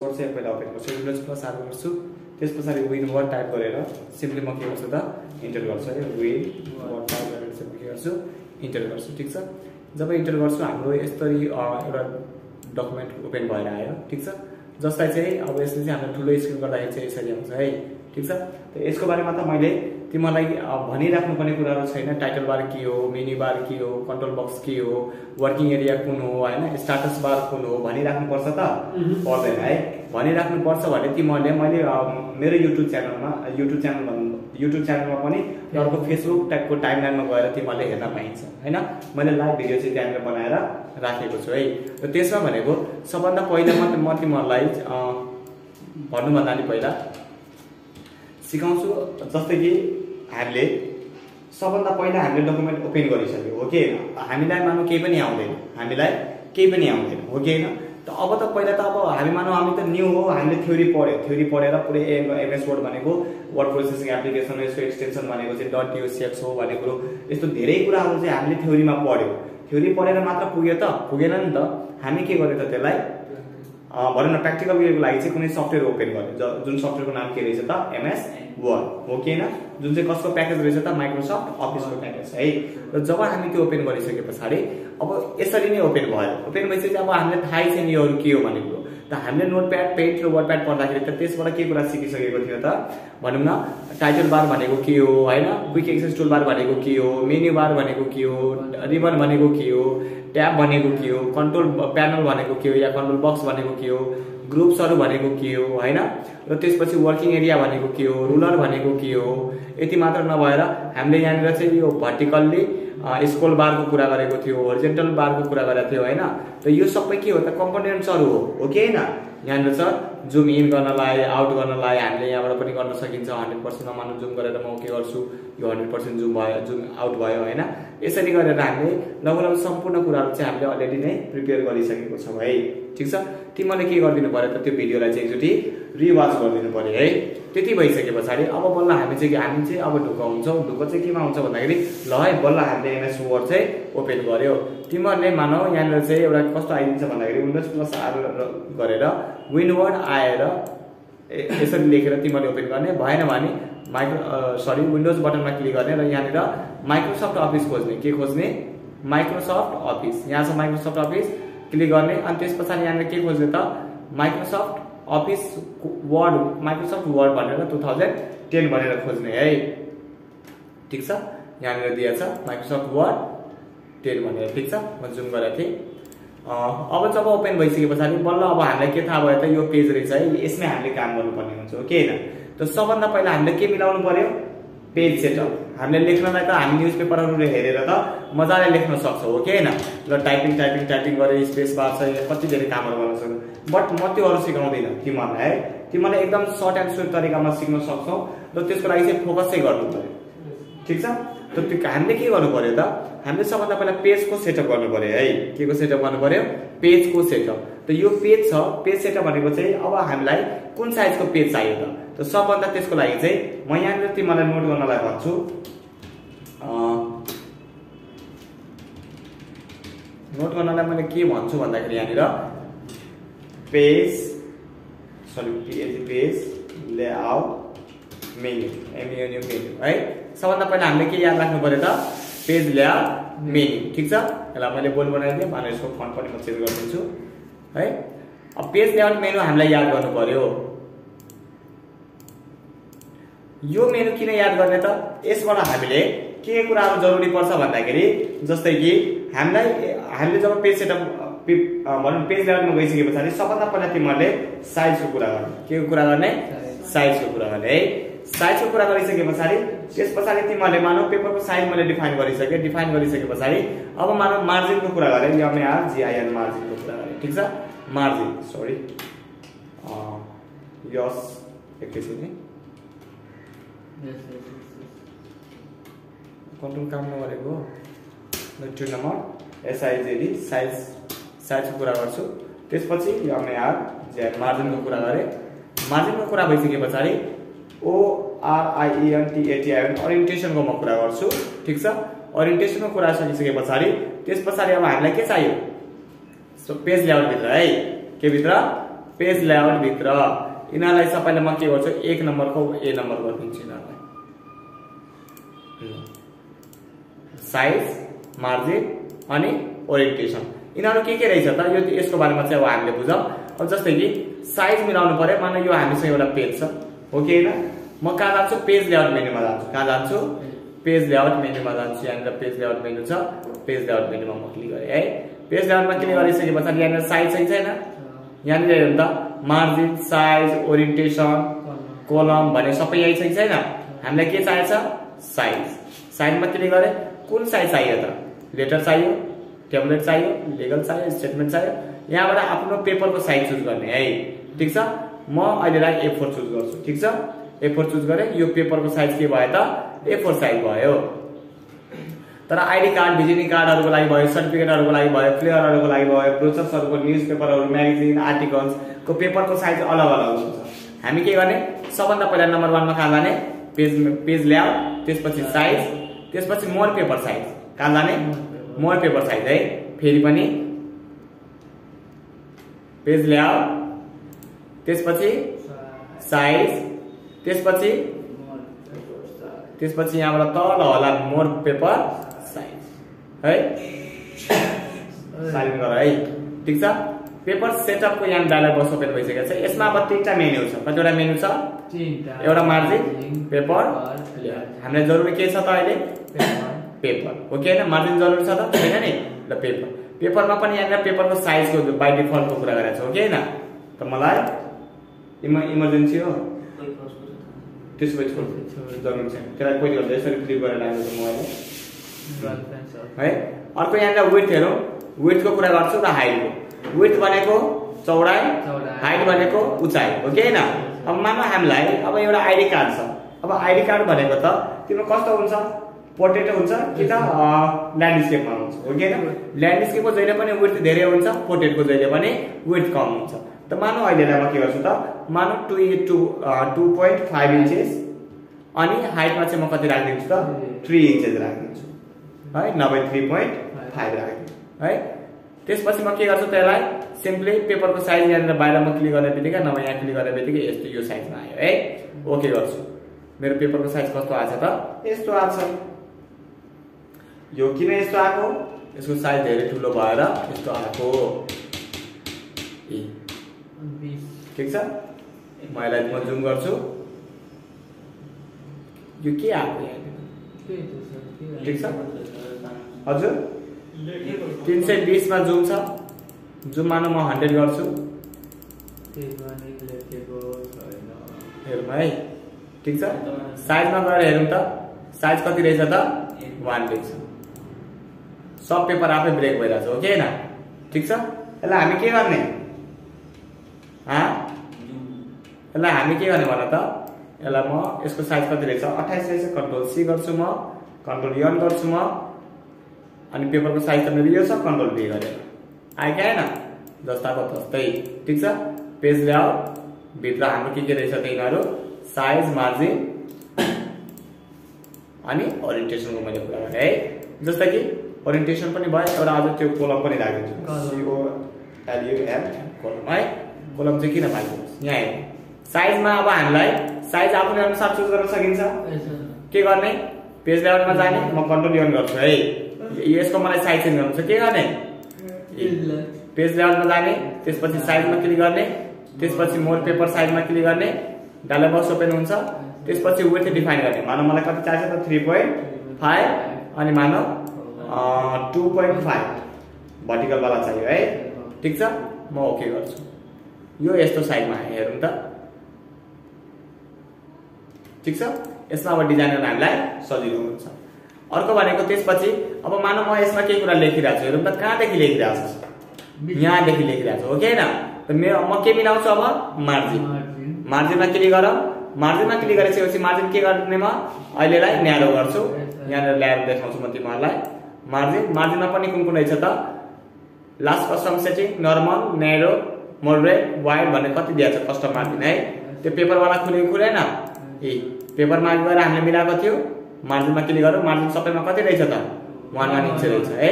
Course चाहिँ पहिला open गर्छु। विन्डोज प्लस आर गर्छु। त्यस पछाडि विन वर्ड टाइप गरेर सिम्पली म के गर्छु त? इन्टर गर्छु। है विन वर्ड टाइप गरेर म के गर्छु? इन्टर गर्छु। ठिक छ? जब इन्टर गर्छु हाम्रो यसरी एउटा डकुमेन्ट ओपन भएर आयो। ठिक छ? जसलाई चाहिँ अब यसले चाहिँ हाम्रो ठुलो स्क्रिन गर्दाखेरि चाहिँ यसरी आउँछ है। ठिक छ? त यसको बारेमा त मैले तिमीलाई भनिराख्नुपर्ने कुराहरू छैन। टाइटल बार के हो मेनी बार के हो कन्ट्रोल बक्स के हो वर्किङ एरिया कुन हो होइन? स्टाटस बार कुन हो भनिराख्नुपर्छ त? पर्दैन है। भनिराख्नुपर्छ भने तिमीहरूले मैले मेरो युट्युब च्यानलमा युट्युब च्यानल भन्नु युट्युब च्यानलमा पनि अर्को फेसबुक टाइपको टाइमलाइनमा गएर तिमीहरूले हेर्न पाइन्छ होइन? मैले लाइभ भिडियो चाहिँ त्यहाँनिर बनाएर राखेको छु है। र त्यसमा भनेको सबभन्दा पहिला म म तिमीहरूलाई भन्नुभन्दा नि पहिला सिकाउँछु। जस्तै कि हामीले सबभन्दा पहिला हामीले डकुमेन्ट ओपन गरिसक्यो हो कि होइन? हामीलाई मानौ केही पनि आउँदैन। हामीलाई केही पनि आउँदैन हो कि होइन? त अब त पहिला त अब हामी मानौ हामी त न्यू हो हामीले थ्योरी पढ्यो। थ्योरी पढेर पुरै एमएस वर्ड भनेको वर्ड प्रोसेसिङ एप्लिकेसन यसको एक्सटेन्सन भनेको चाहिँ डट युसिएक्स हो भन्ने कुरो। यस्तो धेरै कुराहरू चाहिँ हामीले थ्योरीमा पढ्यो। थ्योरी पढेर मात्र पुग्यो त पुगेन नि त। हामी के गर्यो त त्यसलाई भनौँ न प्र्याक्टिकल उयोको लागि चाहिँ कुनै सफ्टवेयर ओपन गर्यो ज- जुन सफ्टवेयरको नाम के रहेछ त? एमएस वर्ड हो कि होइन? जुन चाहिँ कसको प्याकेज रहेछ त? माइक्रोसफ्ट अफिसको प्याकेज है? र जब हामी त्यो ओपन गरिसके पछाडि अब यसरी नै ओपन भयो। ओपन भइसकेपछि अब हामीलाई थाहै छैन योहरू के हो भन्ने कुरो त हामीले नोट प्याड र वर्ड प्याड पढ्दाखेरि त त्यसबाट के कुरा सिकिसकेको थियो त? भनौँ न टाइटल बार भनेको के हो होइन? क्विक एक्सेस टुल बार भनेको के हो? मेन्यु बार भनेको के हो? रिबन भनेको के हो? ट्याब भनेको के हो? कन्ट्रोल प्यानल भनेको के हो? या कन्ट्रोल बक्स भनेको के हो? ग्रुप्सहरू भनेको के हो? होइन? र त्यसपछि वर्किङ एरिया भनेको के हो? रुलर भनेको के हो? यति मात्र नभएर हामीले यहाँनिर चाहिँ यो भर्टिकल्ली स्कोल बारको कुरा गरेको थियो होरिजेन्टल बारको कुरा गरेको थियो होइन? त यो सबै के हो त? कम्पोनेन्ट्सहरू हो हो कि होइन? यहाँनिर छ। जुम इन गर्नलाई आउट गर्नलाई हामीले यहाँबाट पनि गर्न सकिन्छ। हन्ड्रेड पर्सेन्टमा मानव जुम गरेर म के गर्छु। यो हन्ड्रेड पर्सेन्ट जुम भयो जुम आउट भयो होइन? यसरी गरेर हामीले लगभग लगभग सम्पूर्ण कुराहरू चाहिँ हामीले अलरेडी नै प्रिपेयर गरिसकेको छौँ है। ठिक छ? तिमीले के गरिदिनु पऱ्यो त? त्यो भिडियोलाई चाहिँ एकचोटि रिवाच गरिदिनु पऱ्यो है। त्यति भइसके पछाडि अब बल्ल हामी चाहिँ हामी चाहिँ अब ढुक्क हुन्छौँ। ढुक्क चाहिँ केमा हुन्छ भन्दाखेरि ल है बल्ल हामीले एमएस वर्ड चाहिँ ओपन गर्यो तिमीहरूले मानौ यहाँनिर चाहिँ एउटा कस्तो आइदिन्छ भन्दाखेरि विन्डोज प्लस आर गरेर विनवर्ड आएर यसरी लेखेर तिमीहरूले ओपन गर्ने। भएन भने माइक्रो सरी विन्डोज बटनमा क्लिक गर्ने र यहाँनिर माइक्रोसफ्ट अफिस खोज्ने। के खोज्ने? माइक्रोसफ्ट अफिस यहाँ छ माइक्रोसफ्ट अफिस क्लिक गर्ने। अनि त्यस पछाडि यहाँनिर के खोज्ने त? Microsoft office word Microsoft word भनेर टु थाउजन्ड टेन भनेर खोज्ने है। ठिक छ? यहाँनिर दिएछ। माइक्रोसफ्ट वर्ड टेन भनेर ठिक छ? म जुम गरेको थिएँ। अब जब ओपन भइसके पछाडि बल्ल अब हामीलाई के थाहा भयो त यो पेज रहेछ है। यसमै हामीले काम गर्नुपर्ने हुन्छ हो कि होइन। त सबभन्दा पहिला हामीले के मिलाउनु पर्यो? पेज सेटअप हामीले लेख्नलाई त हामी न्युज पेपरहरू हेरेर त मजाले लेख्न सक्छौँ हो कि होइन। ल टाइपिङ टाइपिङ टाइपिङ गरेर स्पेस बार कति धेरै कामहरू गर्न सक्छौँ बट म त्योहरू सिकाउँदिनँ तिमीहरूलाई है। तिमीहरूले एकदम सर्ट एन्ड स्विट तरिकामा सिक्न सक्छौ। र त्यसको लागि चाहिँ फोकस चाहिँ गर्नु पर्यो। ठिक छ? त त्यो हामीले के गर्नु पर्यो त? हामीले सबभन्दा पहिला पेजको सेटअप गर्नु पर्यो है? के को सेटअप गर्नु पर्यो? पेजको सेटअप त यो पेज छ पेज सेटअप भनेको चाहिँ अब हामीलाई कुन साइजको पेज चाहियो त? त सबभन्दा त्यसको लागि चाहिँ म यहाँनिर तिमीलाई नोट गर्नलाई भन्छु। नोट गर्नलाई मैले के भन्छु भन्दाखेरि यहाँनिर? Page sorry page page layout menu M U N U menu है? सबभन्दा पहिला हामीले के याद राख्नु पर्यो त। पेज लेआउट मेन्यु ठिक छ? यसलाई मैले बोल्ड बनाइदिएँ भनेर यसको फन्ट पनि म चेन्ज गरिदिन्छु। है? अब पेज लेआउट मेनु हामीलाई याद गर्नु पर्यो यो मेनु किन याद गर्ने त? यसबाट हामीले के कुराहरू जरुरी पर्छ भन्दाखेरि जस्तै कि हामीलाई हामीले जब पेज सेटअप भनौँ पेज लेआउटमा गइसके पछाडि सबभन्दा पहिला तिमीहरूले साइजको कुरा गर्ने। को कुरा गर्ने? साइजको कुरा गर्ने है? साइजको कुरा गरिसके पछाडि त्यस पछाडि तिमीहरूले मानौ पेपरको साइज मैले डिफाइन गरिसकेँ। डिफाइन गरिसके पछाडि अब मानौ मार्जिनको कुरा गरेँ। एमएआर जिआइएन मार्जिनको कुरा गरेँ। ठिक छ? मार्जिन सरी यस एकैछिन कन्ट्रोल काम नगरेको। टु नम्बर एसआइजेडी साइज साइजको कुरा गर्छु। त्यसपछि एमएआर जे मार्जिनको कुरा गरेँ। मार्जिनको कुरा भइसके पछाडि ओआरआइएनटिएटिआइएन ओरिएन्टेसनको म कुरा गर्छु ठिक छ? ओरिएन्टेसनको कुरा सकिसके पछाडि त्यस पछाडि अब हामीलाई के चाहियो? सो पेज लेआउटभित्र है? के भित्र? पेज लेआउटभित्र यिनीहरूलाई सबैलाई म के गर्छु? एक नम्बरको ए नम्बर गरिदिन्छु यिनीहरूलाई। साइज मार्जिन अनि ओरिएन्टेसन यिनीहरू के के रहेछ त? यो यसको बारेमा चाहिँ अब हामीले बुझौँ। अब जस्तै कि साइज मिलाउनु पर्यो। मान यो हामीसँग एउटा पेज छ। हो कि होइन म कहाँ जान्छु? पेज लेआउट मेन्यूमा जान्छु। कहाँ जान्छु? पेज लेआउट मेन्यूमा जान्छु। यहाँनिर पेज लेआउट मेन्यू छ। पेज लेआउट मेन्यूमा म क्लिक गरेँ। है? पेज लेआउटमा क्लिक गरिसके पछाडि यहाँनिर साइज चाहिँ छैन यहाँनिर हेरौँ त मार्जिन साइज ओरिएन्टेसन कोलम भने सबै यही चाहिँ छैन हामीलाई के चाहिएको छ साइज। साइजमा क्लिक गरेँ। कुन साइज चाहियो त? लेटर चाहियो टेब्लेट चाहियो लिगल चाहियो स्टेटमेन्ट चाहियो। यहाँबाट आफ्नो पेपरको साइज चुज गर्ने। है? ठिक छ? म अहिलेलाई ए फोर चुज गर्छु ठिक छ? ए फोर चुज गरेँ यो पेपरको साइज के भयो त? ए फोर साइज भयो। तर आइडी कार्ड भिजिटिङ कार्डहरूको लागि भयो सर्टिफिकेटहरूको लागि भयो फ्लेयरहरूको लागि भयो ब्रोचर्सहरूको न्युज पेपरहरू म्यागजिन आर्टिकल्सको पेपरको साइज अलग अलग हुन्छ। हामी के गर्ने? सबभन्दा पहिला नम्बर वानमा कहाँ जाने? पेज पेज ल्याउट त्यसपछि साइज त्यसपछि मोर पेपर साइज कहाँ जाने? मोर पेपर साइज है? फेरि पनि पेज ल्याउट त्यसपछि साइज त्यसपछि त्यसपछि यहाँबाट तल होला मोर पेपर साइज है? साइलेन्ट गर है? ठिक छ? पेपर सेटअपको यहाँ डायलग बक्स ओपन भइसकेको छ। यसमा अब तिनवटा मेन्यु छ। कतिवटा मेन्यु छ? एउटा मार्जिन पेपर हामीलाई जरुरी के छ त अहिले? पेपर हो कि होइन? मार्जिन जरुरी छ त? छैन नि? ल पेपर पेपरमा पनि यहाँनिर पेपरको साइजको बाई डिफल्टको कुरा गरेको छ। हो कि होइन? त मलाई इम इमर्जेन्सी हो त्यसो भए जरुरी छैन त्यसलाई कोही गर्दा यसरी क्लिक गरेर लाग्नु छ मोबाइल है अर्को यहाँनिर विथ हेरौँ विथको कुरा गर्छु र हाइटको विथ भनेको चौडाइ हाइट भनेको उचाइ हो कि होइन अब मानव हामीलाई अब एउटा आइडी कार्ड छ अब आइडी कार्ड भनेको त तिम्रो कस्तो हुन्छ पोर्ट्रेट हुन्छ कि त ल्यान्डस्केपमा हुन्छ हो कि होइन ल्यान्डस्केपको जहिले पनि विथ धेरै हुन्छ पोर्ट्रेटको जहिले पनि विथ कम हुन्छ त मानव अहिलेलाई म के गर्छु त मानव two two two point five inches अनि हाइटमा चाहिँ म कति राखिदिन्छु त थ्री इन्चेस राखिदिन्छु है नभए थ्री पोइन्ट फाइभ राखिदिन्छु है त्यसपछि म के गर्छु त्यसलाई सिम्पली पेपरको साइज यहाँनिर बाहिरमा क्लिक गर्ने बित्तिकै नभए यहाँ क्लिक गर्ने बित्तिकै यस्तो यो साइजमा आयो है ओके गर्छु मेरो पेपरको साइज कस्तो आएको छ त यस्तो आएको छ यो किन यस्तो आएको यसको साइज धेरै ठुलो भएर यस्तो आएको ठिक छ? म यसलाई म जुम गर्छु। यो के आएको ठिक छ? हजुर। तिन सय बिसमा जुम छ। जुम मानु म हन्ड्रेड गर्छु। हेरौँ है। ठिक छ? साइजमा गएर हेरौँ त। साइज कति रहेछ त? वान रहेछ। सब पेपर आफै ब्रेक भइरहेछ हो कि होइन ठिक छ? यसलाई हामी के गर्ने? यसलाई हामी के गर्ने भन त यसलाई म यसको साइज कति रहेछ? अठाइस रहेछ। कन्ट्रोल सी गर्छु म। कन्ट्रोल यन गर्छु म। अनि पेपरको साइज त मेरो यो छ कन्ट्रोल बी गरेर। आयो कि आएन जस्ताको तस्तै। ठिक छ? पेज ल्याउट भित्र हाम्रो के के रहेछ त यिनीहरू? साइज मार्जिन अनि ओरिएन्टेसनको मैले कुरा गरेँ। है? जस्तै कि ओरिएन्टेसन पनि भयो। एउटा अझ त्यो कोलम पनि राखिदिन्छु। कोलम है? कोलम चाहिँ किन पाइदिनुहोस्? यहाँ हेर्नु। साइजमा अब हामीलाई साइज आफ्नै अनुसार चुज गर्न सकिन्छ। के गर्ने? पेज लेआउटमा जाने म कन्ट्रोल यन गर्छु है। यसको मलाई साइज चेन्ज गर्नु छ। के गर्ने? पेज लेआउटमा जाने त्यसपछि साइजमा क्लिक गर्ने त्यसपछि मोर पेपर साइजमा क्लिक गर्ने डायलग बक्स ओपन हुन्छ। त्यसपछि वेथ डिफाइन गर्ने। मानव मलाई कति चाहिन्छ त? थ्री पोइन्ट फाइभ अनि मानव टु पोइन्ट फाइभ भर्टिकलवाला चाहियो है। ठिक छ? म ओके गर्छु। यो यस्तो साइडमा हेरौँ त। ठिक छ? यसमा अब डिजाइन गर्न हामीलाई सजिलो हुन्छ। अर्को भनेको त्यसपछि अब मानव म यसमा केही कुरा लेखिरहेको छु। हेरौँ त कहाँदेखि लेखिरहेको छु? यहाँदेखि लेखिरहेको छु हो कि होइन त मेरो म के मिलाउँछु अब? मार्जिन। मार्जिनमा क्लिक गर। मार्जिनमा क्लिक गरिसकेपछि मार्जिन के गर्ने म? अहिलेलाई न्यारो गर्छु। यहाँनिर ल्याएर देखाउँछु म तिमीहरूलाई। मार्जिन। मार्जिनमा पनि कुन कुन रहेछ त? Last custom setting normal narrow moderate wide भन्ने कति दिएको छ कस्टम मार्जिन है? त्यो पेपरवाला खुलेको खुलेन ए। पेपरमा गएर हामीले मिलाएको थियो। मार्जिनमा क्लिक गरौँ मार्जिन सबैमा कति रहेछ त? वान वान इन्च रहेछ है?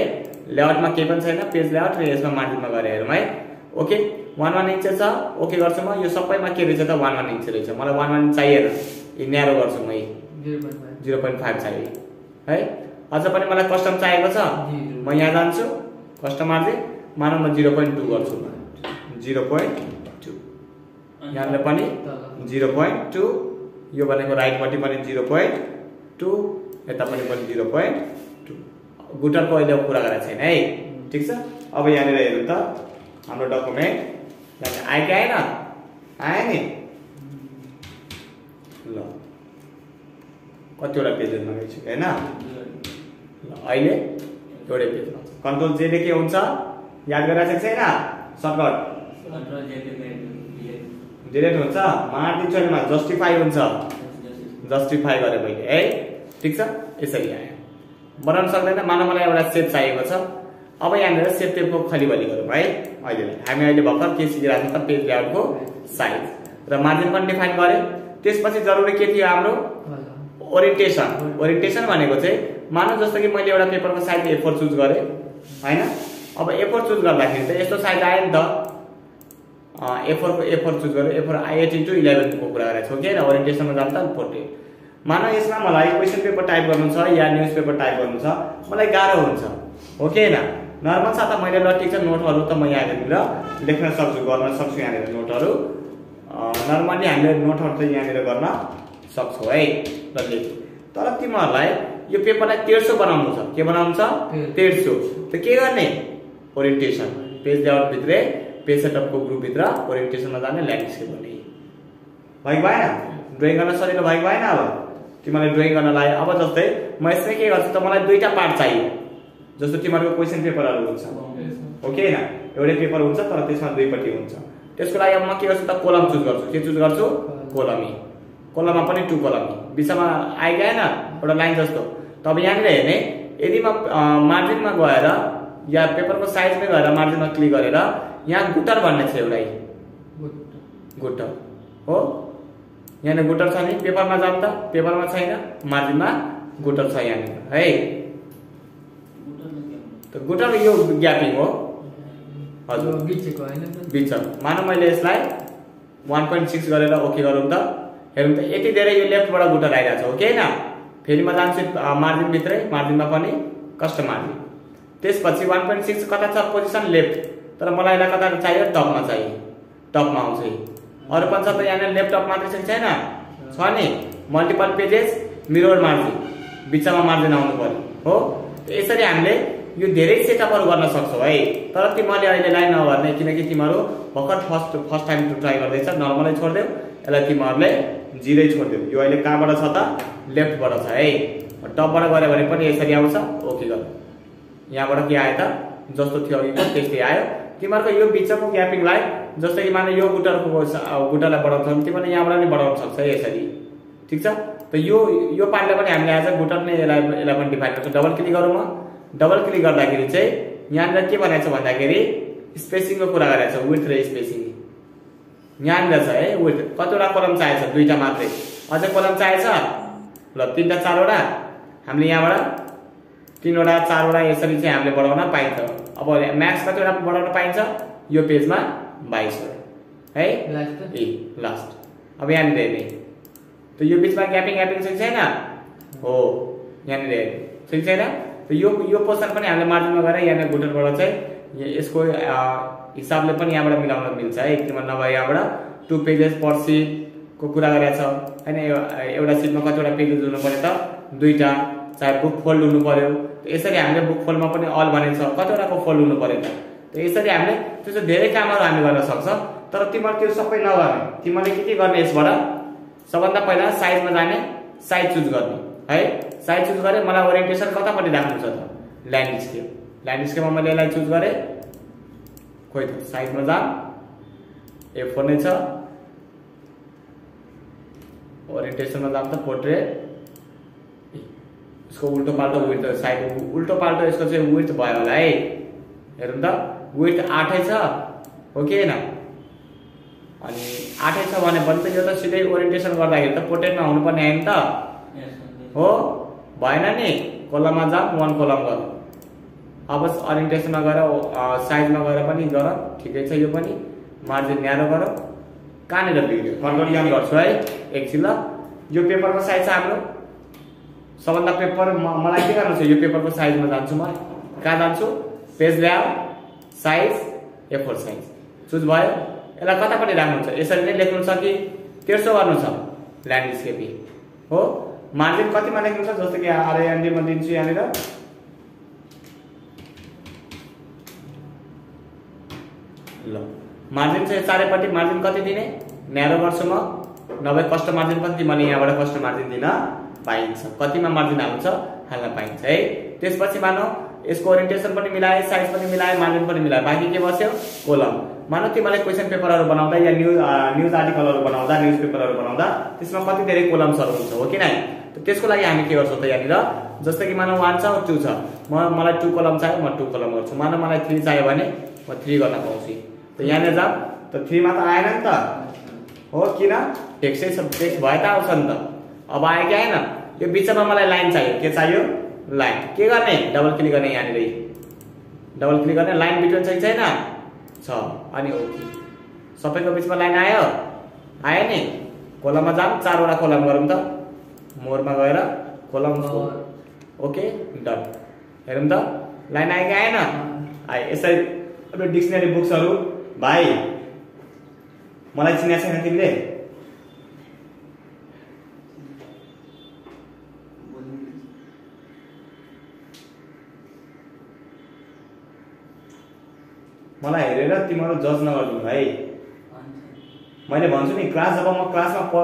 लेआउटमा केही पनि छैन पेज लेआउट र यसमा मार्जिनमा गएर हेरौँ है? ओके वान वान इन्च छ ओके गर्छु म। यो सबैमा के रहेछ त? वान वान इन्च रहेछ। मलाई वान वान चाहिएन। यो न्यारो गर्छु म यी। जिरो पोइन्ट फाइभ चाहियो है? अझ पनि मलाई कस्टम चाहिएको छ? म यहाँ जान्छु। Custom margin. मानव म जिरो पोइन्ट टू गर्छु। म जिरो पोइन्ट टू यहाँनिर पनि जिरो पोइन्ट टू यो भनेको राइटपट्टि पनि जिरो पोइन्ट टू यतापट्टि पनि जिरो पोइन्ट टू गुटरको अहिले कुरा गरेको छैन है? ठिक छ? अब यहाँनिर हेरौँ त हाम्रो डकुमेन्ट यहाँनिर आयो कि आएन आयो नि? ल। कतिवटा पेजेसमा गएछु होइन? ल अहिले एउटै पेजमा छ। कन्ट्रोल जेले के हुन्छ। याद गरिरहेको छैन? सर्टकट डिलेट हुन्छ मारिदिन्छु अहिले जस्टिफाई हुन्छ। जस्टिफाई गरे मैले। है? ठिक छ? यसरी आयो। बनाउन सक्दैन मानव मलाई एउटा सेप चाहिएको छ। अब यहाँनिर सेप टेपको खलिबली गरौँ है? अहिले हामी अहिले भर्खर के सिकिरहेको छ पेज लेआउटको साइज र मार्जिन पनि डिफाइन गऱ्यो त्यसपछि जरुरी के थियो हाम्रो? ओरिएन्टेसन ओरिएन्टेसन भनेको चाहिँ मानव जस्तो कि मैले एउटा पेपरको साइज ए फोर चुज गरेँ होइन? अब ए फोर चुज गर्दाखेरि त यस्तो साइज आयो नि त। ए फोरको ए फोर चुज गरेँ ए फोर एट इन्टु इलेभेनको कुरा गरेको छु कि होइन ओरिएन्टेसनमा जान्छ फोर्टी मानव यसमा मलाई क्वेसन पेपर टाइप गर्नु छ या न्युज पेपर टाइप गर्नु छ मलाई गाह्रो हुन्छ हो कि होइन नर्मल छ त मैले ल ठिक छ नोटहरू त म यहाँनिर लेख्न सक्छु गर्न सक्छु यहाँनिर नोटहरू नर्मली हामीले नोटहरू चाहिँ यहाँनिर गर्न सक्छौँ है ल लेख तर तिमीहरूलाई यो पेपरलाई तेर्सो बनाउनु छ के बनाउनु छ तेर्सो त के गर्ने ओरिएन्टेसन पेज लेआउटभित्रै पेज सेटअपको ग्रुपभित्र ओरिएन्टेसनमा जाने ल्यान्डस्केप गर्ने। भएको भएन? ड्रइङ गर्न सजिलो भएको भएन अब? तिमीलाई ड्रइङ गर्न लाग्यो अब जस्तै म यसमै के गर्छु त मलाई दुईवटा पार्ट चाहियो। जस्तो तिमीहरूको क्वेसन पेपरहरू हुन्छ। हो कि होइन? एउटै पेपर हुन्छ तर त्यसमा दुईपट्टि हुन्छ। त्यसको लागि अब म के गर्छु त कोलम चुज गर्छु। के चुज गर्छु? कोलमी। कोलममा पनि टु कोलमी। बिचमा आइगएन एउटा लाइन जस्तो। तब यहाँनिर हेर्ने यदि म मार्जिनमा गएर या पेपरको साइजमै गएर मार्जिनमा क्लिक गरेर यहाँ गुटर भन्ने छ एउटा। गुटर। हो? यहाँनिर गुटर छ नि? पेपरमा जाऊँ त। पेपरमा छैन। मार्जिनमा गुटर छ यहाँनिर। है? त गुटर यो ग्यापिङ हो। हजुर। बिचको मानव मैले यसलाई वान पोइन्ट सिक्स गरेर ओके गरौँ त। हेरौँ त यति धेरै यो लेफ्टबाट गुटर आइरहेको छ। हो कि होइन फेरि म जान्छु मार्जिनभित्रै। मार्जिनमा पनि कस्टम मार्जिन त्यसपछि वान पोइन्ट सिक्स कता छ? Position left. तर मलाई यसलाई कता चाहियो टपमा चाहियो। टपमा आउँछ। अरू पनि छ त यहाँनिर ल्यापटप मात्रै छ छैन? छ नि। मल्टिपल पेजेस मिरर मार्जिन बिचमा मार्जिन आउनु पर्यो हो? यसरी हामीले यो धेरै सेटअपहरू गर्न सक्छौ है। तर तिमीले अहिलेलाई नगर्ने किनकि तिमीहरू भर्खर फर्स्ट फर्स्ट टाइम ट्राई गर्दैछ। नर्मलै छोडिदेऊ। यसलाई तिमीहरूले जिरै छोडिदेऊ। यो अहिले कहाँबाट छ त? लेफ्टबाट छ है। टपबाट गऱ्यो भने पनि यसरी आउँछ। ओके गर। यहाँबाट के आयो त? जस्तो थियो अघिको त्यस्तै आयो। तिमीहरूको यो बिचको ग्यापिङलाई जस्तै माने यो गुटरको गुटरलाई बढाउँछ तिमीले यहाँबाट नि बढाउन सक्छ यसरी। ठिक छ? त यो यो पार्टलाई पनि हामीले आज गुटर नै यसलाई यसलाई पनि डिफाइन गर्छौँ। डबल क्लिक गरौँ म। डबल क्लिक गर्दाखेरि चाहिँ यहाँनिर के भनेको छ भन्दाखेरि स्पेसिङको कुरा गरेको छ विथ र स्पेसिङ यहाँनिर छ है विथ कतिवटा कलम चाहिएको छ? दुईवटा मात्रै। अझै कलम चाहिएको छ? ल तिनवटा चारवटा। हामीले यहाँबाट तिनवटा चारवटा यसरी चाहिँ हामीले बढाउन पाइन्छ। अब म्याक्स कतिवटा बढाउन पाइन्छ यो पेजमा बाइसवटा है। ए लास्ट अब यहाँनिर हेर्ने। त यो बिचमा ग्यापिङ ग्यापिङ छ कि छैन? हो यहाँनिर हेर्ने। छ कि छैन? त यो यो पोर्सन पनि हामीले मार्जिनमा गएर यहाँनिर गुटरबाट चाहिँ यसको हिसाबले पनि यहाँबाट मिलाउन मिल्छ है। किनभने नभए यहाँबाट टु पेजेस पर सिटको कुरा गरेको छ होइन एउटा सिटमा कतिवटा पेजेस हुनु पऱ्यो त? दुईवटा। चाहे बुक फोल्ड हुनु पऱ्यो त यसरी हामीले बुक फोल्डमा पनि अल भनेको छ कतिवटाको फोल्ड हुनु पऱ्यो त। यसरी हामीले त्यस्तो धेरै कामहरू हामी गर्न सक्छ। तर तिमीहरू त्यो सबै नगर्ने। तिमीहरूले के के गर्ने यसबाट? सबभन्दा पहिला साइजमा जाने साइज चुज गर्ने। है? साइज चुज गरेँ मलाई ओरिएन्टेसन कतापट्टि राख्नु छ त? ल्यान्डस्केप ल्यान्डस्केपमा मैले यसलाई चुज गरेँ। खोइ त साइजमा जा। ए फोर नै छ। ओरिएन्टेसनमा जाम त पोर्ट्रेट यसको उल्टो पाल्टो विथ साइड उल्टो पाल्टो यसको चाहिँ विथ भयो होला है। हेरौँ त विथ आठै छ हो कि होइन? अनि आठै छ भने त यो त सिधै ओरिएन्टेसन गर्दाखेरि त पोर्ट्रेटमा हुनुपर्ने आयो नि त हो? भएन नि कोलममा जाम वान कोलम गर। अब ओरिएन्टेसनमा गएर साइजमा गएर पनि गर ठिकै छ यो पनि। मार्जिन न्यारो गर। कहाँनिर बिग्रियो? कन्ट्रोल गर्छु है एकछिन ल। यो पेपरको साइज छ हाम्रो। सबभन्दा पेपर मलाई के गर्नु छ यो पेपरको साइजमा जान्छु म। कहाँ जान्छु? Page layout size A four size choose भयो। यसलाई कतापट्टि राख्नुहुन्छ। यसरी नै लेख्नु छ कि तेर्सो गर्नु छ ल्यान्डस्केपिङ हो? मार्जिन कतिमा लेख्नु छ जस्तो कि आरएनडीमा दिन्छु यहाँनिर। ल। मार्जिन चाहिँ चारैपट्टि मार्जिन कति दिने? न्यारो गर्छु म। नभए कस्ट मार्जिन पनि मैले यहाँबाट कस्ट मार्जिन दिन। पाइन्छ। कतिमा मार्जिन हाल्नु छ हाल्न पाइन्छ है? त्यसपछि मानौ यसको ओरिएन्टेसन पनि मिलाए साइज पनि मिलाए मार्जिन पनि मिलाए बाँकी के बस्यो? कोलम मानौ तिमीलाई क्वेसन पेपरहरू बनाउँदा या न्युज न्युज आर्टिकलहरू बनाउँदा न्युज पेपरहरू बनाउँदा त्यसमा कति धेरै कोलम्सहरू हुन्छ हो कि नै त्यसको लागि हामी के गर्छौँ त यहाँनिर? जस्तो कि मानौ वान छ टू छ। म मलाई टू कलम चाहियो म टू कलम गर्छु। मानौ मलाई थ्री चाहियो भने म थ्री गर्न पाउँछु। त यहाँनिर जाऊँ। त थ्रीमा त आएन नि त। हो किन? टेक्स्टै छ टेक्स्ट भए त आउँछ नि त। अब आयो कि आएन यो बिचमा मलाई लाइन चाहियो। के चाहियो? लाइन के गर्ने? डबल क्लिक गर्ने यहाँनिर। डबल क्लिक गर्ने लाइन बिट्विन कि छैन? छ। अनि ओके सबैको बिचमा लाइन आयो? आयो नि? कोलममा जाऊँ चारवटा कोलम गरौँ त। मोरमा गएर कोलम ओके डन। हेरौँ त। लाइन आयो कि आएन? आयो। यसरी। अब डिक्सनरी बुक्सहरू भाइ मलाई चिनेको छैन तिमीले। मलाई हेरेर तिमीहरू जज नगरिदिनु है। मैले भन्छु नि क्लास जब म क्लासमा प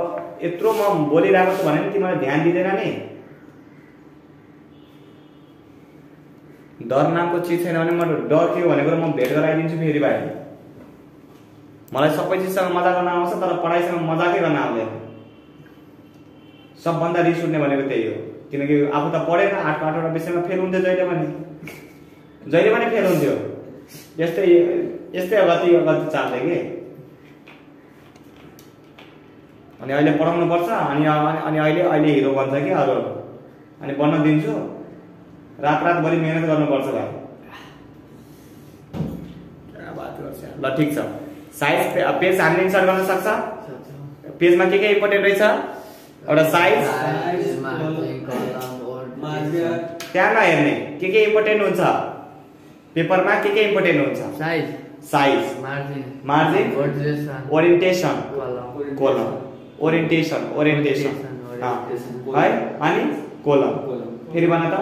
यत्रो म बोलिरहेको छु भने नि तिमीलाई ध्यान दिँदैन नि। डर नामको चिज छैन भने म डर हो भनेको म भेट गराइदिन्छु फेरि भाइ। मलाई सबै चिजसँग मजा गर्न आउँछ तर पढाइसँग मजाकै गर्न आउँदैन। सबभन्दा रिस उठ्ने भनेको त्यही हो। किनकि आफू त पढेन आठको आठवटा विषयमा फेल हुन्थ्यो जहिले पनि। जहिले पनि फेल हुन्थ्यो। यस्तै यस्तै गति गति चाल्थ्यो कि? अनि अहिले पढाउनु पर्छ अनि अनि अहिले अहिले हिरो बन्छ कि अरू? अनि बन्न दिन्छु। रात रातभरि मिहिनेत गर्नुपर्छ भाइ। बात गर्छ। ल ठिक छ। साइज पे- पेज हामीले इन्सर्ट गर्न सक्छ? पेजमा के के इम्पोर्टेन्ट रहेछ? एउटा साइज। त्यहाँ नहेर्ने। के के इम्पोर्टेन्ट हुन्छ? पेपरमा के के इम्पोर्टेन्ट हुन्छ? Size size margin margin orientation column orientation orientation. है अनि कोलम फेरि भन त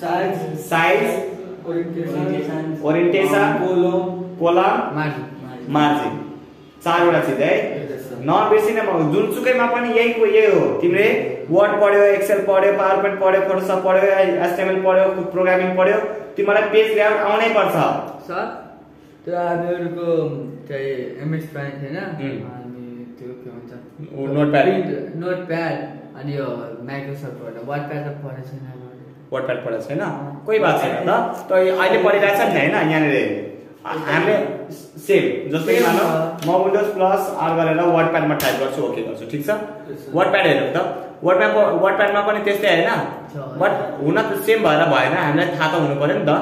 size size orientation orientation column column margin margin चारवटा चिज है? नबिर्सिने जुनसुकैमा पनि यही को यही हो। तिमीले वर्ड पढ्यो एक्सेल पढ्यो पावर पोइन्ट पढ्यो फोटोसप पढ्यो एसटिएमएल पढ्यो प्रोग्रामिङ पढ्यो। तिमीलाई पेज ल्याउट आउनै पर्छ। सर त्यो हामीहरूको चाहिँ एमएस प्राइम छैन हुँ। अनि त्यो के भन्छ? ऊ नोटप्याड नोट प्याड अनि यो माइक्रोसफ्टबाट वाट प्याड त पढेको छैन। हामीले। वर्डप्याड पढेको छैन? कोही बात छैन त? त अहिले पढिरहेछ नि होइन यहाँनिर। हामीले सेम जस्तै मानौ म विन्डोज प्लस आर गरेर वर्ड प्याडमा टाइप गर्छु ओके गर्छु ठिक छ? वर्ड प्याड हेरौँ त? वर्ड प्याड वर्ड प्याडमा पनि त्यस्तै होइन? बट हुन त सेम भएर भएन हामीलाई थाहा त हुनु पर्यो नि त।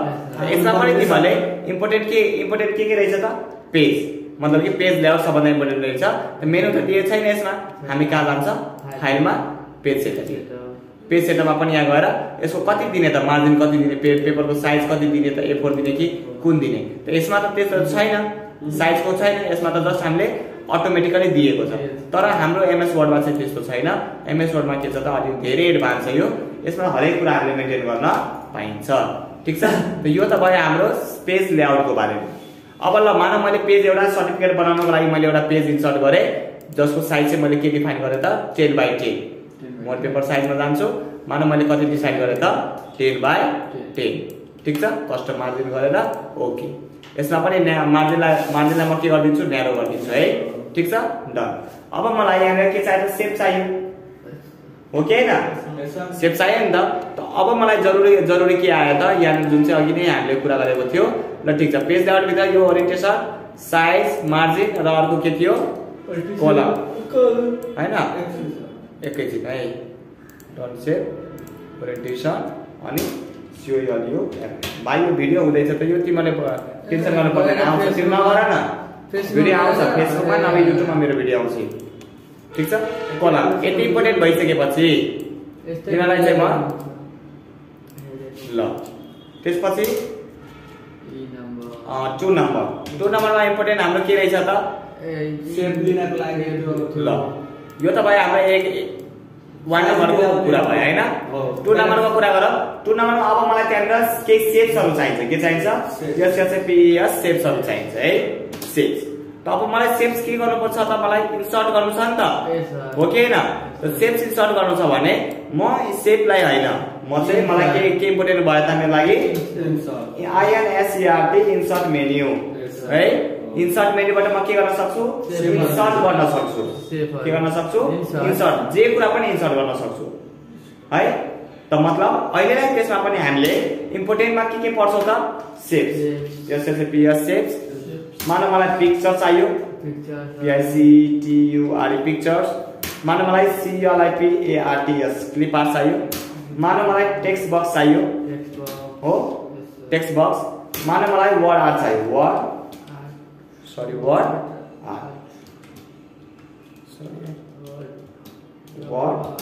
यसमा पनि तिमीहरूले इम्पोर्टेन्ट के इम्पोर्टेन्ट के के रहेछ त? पेज मतलब कि पेज ल्याउट सबभन्दा इम्पोर्टेन्ट रहेछ। मेनु त दिएको छैन यसमा। हामी कहाँ जान्छ फाइलमा पेज सेट पेज सेटमा पनि यहाँ गएर यसको कति दिने त मार्जिन कति दिने पे पेपरको साइज कति दिने त ए फोर दिने कि कुन दिने? त यसमा त त्यस्तो छैन। साइजको छैन यसमा त जस्ट हामीले अटोमेटिकली दिएको छ। तर हाम्रो एमएस वर्डमा चाहिँ त्यस्तो छैन। एमएस वर्डमा के छ त अलिक धेरै एडभान्स छ यो। यसमा हरेक कुरा हामीले मेन्टेन गर्न पाइन्छ। ठिक छ? त यो त भयो हाम्रो पेज लेआउटको बारेमा। अब ल मानव मैले पेज एउटा सर्टिफिकेट बनाउनको लागि मैले एउटा पेज इन्सर्ट गरेँ। जसको साइज चाहिँ मैले के डिफाइन गरेँ त? टेन बाई टेन म पेपर साइजमा जान्छु मानव मैले कति डिसाइड गरेँ त? Ten by ten. ठिक छ? कस्टम मार्जिन गरेर ओके यसमा पनि न्या- मार्जिनलाई मार्जिनलाई म के गरिदिन्छु? न्यारो गरिदिन्छु है? ठिक छ? डन अब मलाई यहाँनिर के चाहियो सेप चाहियो। हो कि होइन सेप चाहियो नि त। अब मलाई जरुरी जरुरी के आयो त? यहाँनिर जुन चाहिँ अघि नै हामीले कुरा गरेको थियो। ल ठिक छ। पेज भित्र यो ओरिएन्टेसन साइज मार्जिन र अर्को के थियो? कोलम होइन? एकैछिन है डन सेप ओरिएन्टेसन अनि सिओएलयु भाइ यो भिडियो हुँदैछ त यो तिमीले टेन्सन गर्नु पर्दैन। आउँछ त्यो नगर न। फेसबुक- भिडियो आउँछ फेसबुकमा नभए युट्युबमा मेरो भिडियो आउँछ। ठिक छ? कलम यति इम्पोर्टेन्ट भइसकेपछि तिनीहरूलाई चाहिँ म ल। त्यसपछि? ई नम्बर। Two number. टु नम्बरमा इम्पोर्टेन्ट हाम्रो के रहेछ त? सेप दिनको लागि ल। यो त भयो हाम्रो एक वान नम्बरको कुरा भयो होइन। टु नम्बरको कुरा गर। टु नम्बरमा अब मलाई त्यहाँनिर केही सेप्सहरू चाहिन्छ। के चाहिन्छ? चाहिँ पिएस सेप्सहरू चाहिन्छ है? सेप्स त अब मलाई सेप्स के गर्नुपर्छ त मलाई इन्सर्ट गर्नु छ नि त. हो कि होइन? सेप्स इन्सर्ट गर्नु छ भने म सेपलाई होइन म चाहिँ मलाई के के इम्पोर्टेन्ट भयो त मेरो लागि? I N S E R T insert menu. है? इन्सर्ट मेन्युबाट म के गर्न सक्छु? इन्सर्ट गर्न सक्छु। के गर्न सक्छु. इन्सर्ट जे कुरा पनि इन्सर्ट गर्न सक्छु। है? त मतलब अहिले नै त्यसमा पनि हामीले इम्पोर्टेन्टमा के के पर्छ त? सेप्स पिएस सेप्स मानव मलाई पिक्चर चाहियो. पिआइसिटियुआरई पिक्चर्स मानव मलाई सिएलआइपिएआरटिएस क्लिप आर्ट चाहियो। मानव मलाई टेक्स्ट बक्स चाहियो. हो. टेक्स्ट बक्स मानव मलाई वर्ड आर्ट चाहियो। Word. Sorry word art word Art.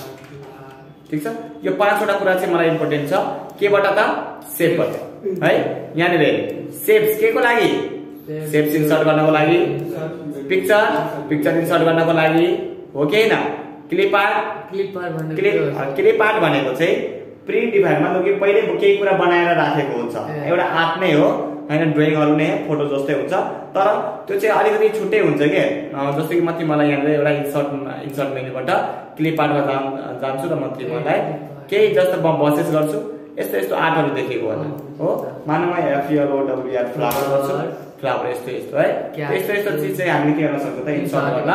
ठिक छ? यो पाँचवटा कुरा चाहिँ मलाई इम्पोर्टेन्ट छ। केबाट त? सेपबाट है? यहाँनिर सेप्स के को लागि? सेप्स इन्सर्ट गर्नको लागि। पिक्चर पिक्चर इन्सर्ट गर्नको लागि। हो कि होइन? Clip art clip? क्लिप भनेको चाहिँ प्रि डिभाइडमा कि पहिले केही कुरा बनाएर राखेको हुन्छ। एउटा आर्ट नै हो। होइन ड्रइङहरू नै फोटो जस्तै हुन्छ। तर त्यो चाहिँ अलिकति छुट्टै हुन्छ कि? जस्तो कि म तिमीलाई यहाँनिर एउटा इन्सर्ट इन्सर्ट मेन्युबाट क्लिप आर्टमा जान जान्छु र म तिमीलाई केही जस्तो म बसेस गर्छु। यस्तो यस्तो आर्टहरू देखेको होला। हो? मानव F L O W R flower गर्छु। फ्लावर यस्तो यस्तो है? यस्तो यस्तो चिज चाहिँ हामीले के गर्न सक्छ त इन्सर्ट गर्न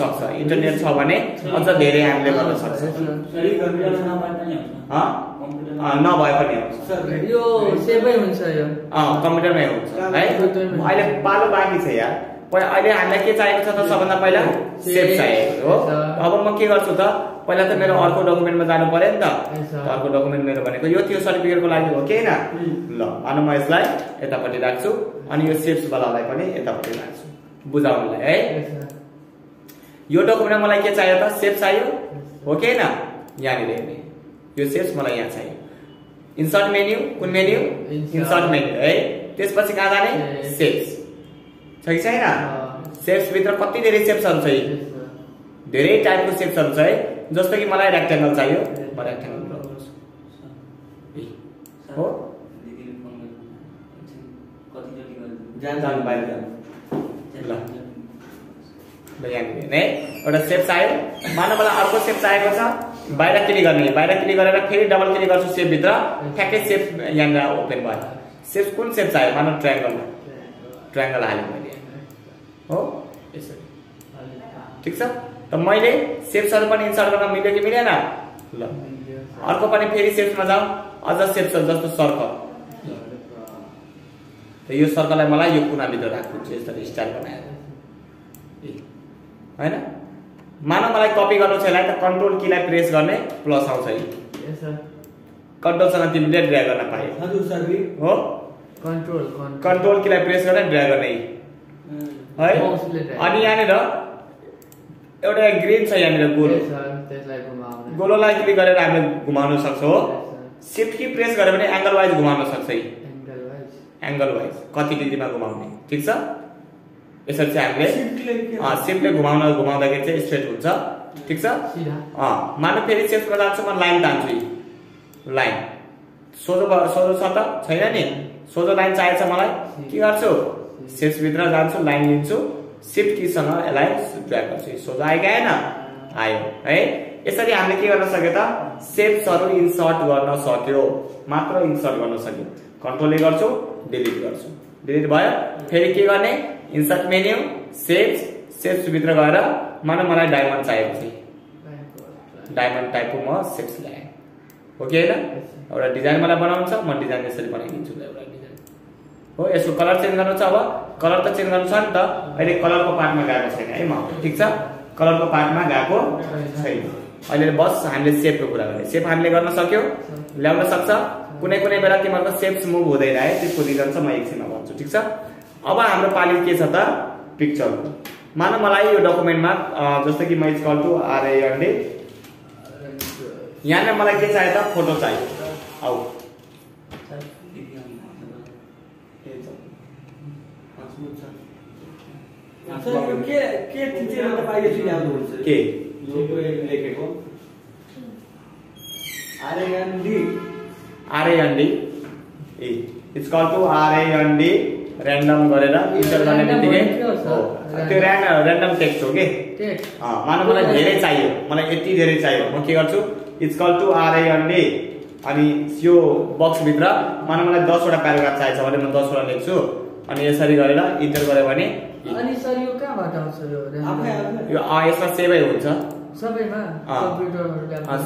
सक्छ इन्टरनेट छ भने अझ धेरै हामीले गर्न सक्छ नभए पनि हुन्छ? कम्प्युटरमा हुन्छ यो यो कम्प्युटरमै है। अहिले पालो बाँकी छ यार पहिला अहिले हामीलाई के चाहिएको छ त सबभन्दा पहिला सेप चाहिएको हो अब म के गर्छु त पहिला त मेरो अर्को डकुमेन्टमा जानु पर्यो नि त. अर्को डकुमेन्ट मेरो भनेको यो त्यो सर्टिफिकेटको लागि हो कि होइन ल अनि म यसलाई यतापट्टि राख्छु अनि यो सेप्सवालालाई पनि यतापट्टि राख्छु। बुझाउनुलाई है. यो डकुमेन्टमा मलाई के चाहियो त? सेप चाहियो? हो कि होइन यहाँनिर हेर्ने। यो सेप्स मलाई यहाँ चाहियो। इन्सर्ट मेन्यु कुन मेन्यु. इन्सर्ट मेन्यु है? त्यसपछि कहाँ जाने. सेप्स छ कि छैन? अँ। सेप्स भित्र कति धेरै सेप्सहरू छ. धेरै टाइपको सेप्सहरू छ है? जस्तो कि मलाई रेक्टेङ्गल चाहियो। म यी। हो दिदीले फोन गर्नु कतिचोटि गर्नु जानु जानु बाहिर जानु ल यहाँनिर हेर्ने एउटा सेप चाहियो मानव मलाई अर्को सेप चाहिएको छ बाहिर क्लिक गर्ने बाहिर क्लिक गरेर फेरि डबल क्लिक गर्छु सेपभित्र ठ्याक्कै सेप यहाँनिर ओपन भयो सेप कुन सेप चाहियो मानव ट्रायङ्गलमा ट्रायङ्गल हालेँ मैले हो यसरी ठिक छ त मैले सेप्सहरू पनि इन्सर्ट गर्न मिल्यो कि मिलेन ल अर्को पनि फेरि सेप्समा जाउँ अझ सेप्स जस्तो सर्कल त यो सर्कललाई मलाई यो कुनाभित्र राख्नु यसरी स्टाइल बनाएर होइन मानव मलाई कपी गर्नु छ यसलाई त कन्ट्रोल कीलाई प्रेस गर्ने प्लस आउँछ sir. कन्ट्रोलसँग तिमीले ड्र्याग गर्न पायो हो control. कन्ट्रोल कीलाई प्रेस गरेर ड्र्याग गर्ने है. अनि यहाँनिर एउटा ग्रिन छ यहाँनिर गोलो। गोलोलाई क्लिक गरेर हामीले घुमाउन सक्छ हो. सिफ्ट की प्रेस गऱ्यो भने एङ्गल वाइज घुमाउन सक्छ wise. एङ्गल वाइज कति डिग्रीमा घुमाउने? ठिक छ? यसरी चाहिँ हामीले सिफ्टले घुमाउन घुमाउँदाखेरि चाहिँ स्ट्रेट हुन्छ। ठिक छ? मानव फेरि सेप्समा जान्छु म लाइन तान्छु। लाइन। सोझो सोझो छ त? छैन नि? सोझो लाइन चाहिएको छ मलाई। के गर्छु? सेप्सभित्र जान्छु लाइन लिन्छु। सिफ्ट कीसँग यसलाई ड्र्याग गर्छु। सोझो आयो कि आएन आयो। है? यसरी हामीले के गर्न सक्यो त? सेप्सहरू इन्सर्ट गर्न सक्यो। मात्र इन्सर्ट गर्न सक्यो। कन्ट्रोलले गर्छु। डिलिट गर्छु। डिलिट भयो। फेरि के गर्ने? इन्सर्ट मेन्यु सेप्स सेप्सभित्र गएर मानव मलाई डायमन्ड चाहिएको थियो। डायमन्ड टाइपको म सेप्स ल्याएँ हो कि होइन? एउटा डिजाइन मलाई बनाउनु छ म डिजाइन यसरी बनाइदिन्छु। एउटा डिजाइन हो यसको कलर चेन्ज गर्नु छ अब। कलर त चेन्ज गर्नु छ नि त। अहिले कलरको पार्टमा गएको छैन है म। ठिक छ? कलरको पार्टमा गएको छैन। अहिले बस हामीले सेपको कुरा गर्ने। सेप हामीले गर्न सक्यो? ल्याउन सक्छ? कुनै कुनै बेला तिमीहरूको सेप्स मुभ हुँदैन है त्यसको रिजन चाहिँ म एकछिनमा भन्छु ठिक छ? अब हाम्रो पालि के छ त? पिक्चर मान मलाई यो डकुमेन्टमा जस्तो कि म कल टु आरएनडी यहाँनिर मलाई के चाहियो त? फोटो चाहियो। आऊ। के लेखेको R N D R N D a it's call to R N D random गरेर इन्टर गर्ने Random बित्तिकै। हो के हो सर? हो, त्यो ऱ्यान्डम ऱ्यान्डम टेक्स्ट हो कि मानव मलाई धेरै चाहियो। मलाई यति धेरै चाहियो। म के गर्छु? इट्स कल टु आरएनडी अनि यो बक्सभित्र मानव मलाई दसवटा प्याराग्राफ चाहिन्छ भने म दसवटा लेख्छु। अनि यसरी गरेर इन्टर गऱ्यो भने अनि सर यो कहाँबाट आउँछ यो यो यसमा सेभै हुन्छ। सबैमा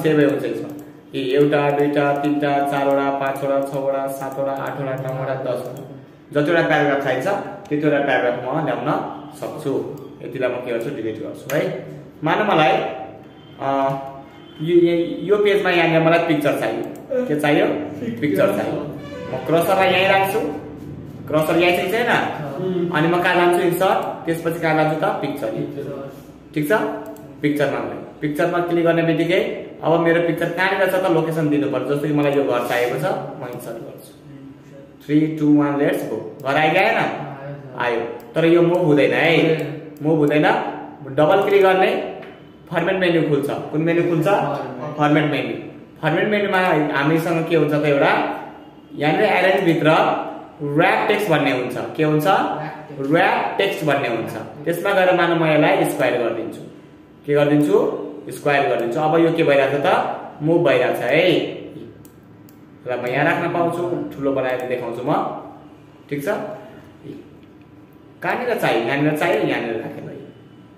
सेभै हुन्छ यसमा। एउटा दुईवटा तिनवटा चारवटा पाँचवटा छवटा सातवटा आठवटा नौवटा दसवटा। जतिवटा प्याराग्राफ चाहिन्छ त्यतिवटा प्याराग्राफ म ल्याउन सक्छु। यतिलाई म के गर्छु डिलिट गर्छु है मान मलाई यो पेजमा यहाँनिर मलाई पिक्चर चाहियो। के चाहियो? पिक्चर चाहियो। म क्रसरलाई यहीँ राख्छु। क्रसर यहीँ चाहिँ छैन? अनि म कहाँ लान्छु इन्सर्ट त्यसपछि कहाँ लान्छु त पिक्चर ठिक छ? पिक्चरमा पिक्चरमा क्लिक गर्ने बित्तिकै अब मेरो पिक्चर कहाँनिर छ त लोकेसन दिनु पर्छ जस्तो कि मलाई यो घर चाहिएको छ म इन्सर्ट गर्छु। Three two one let's go घर आइगएन? आयो। तर यो मुभ हुँदैन है। मुभ हुँदैन। डबल क्लिक गर्ने। फर्मेट मेन्यु खुल्छ। कुन मेन्यु खुल्छ? फर्मेट मेन्यु फर्मेट मेन्युमा हामीसँग के हुन्छ त एउटा? यहाँनिर एरेन्ज भित्र ऱ्याप टेक्स्ट भन्ने हुन्छ। के हुन्छ? ऱ्याप टेक्स्ट भन्ने हुन्छ। त्यसमा गएर मानव म यसलाई स्क्वायर गरिदिन्छु। के गरिदिन्छु? स्क्वायर गरिदिन्छु अब यो के भइरहेको छ त? मुभ भइरहेको छ है। र म यहाँ राख्न पाउँछु। ठुलो बनाएर देखाउँछु म। ठिक छ? कहाँनिर चाहियो? यहाँनिर चाहियो यहाँनिर राखेँ भाइ।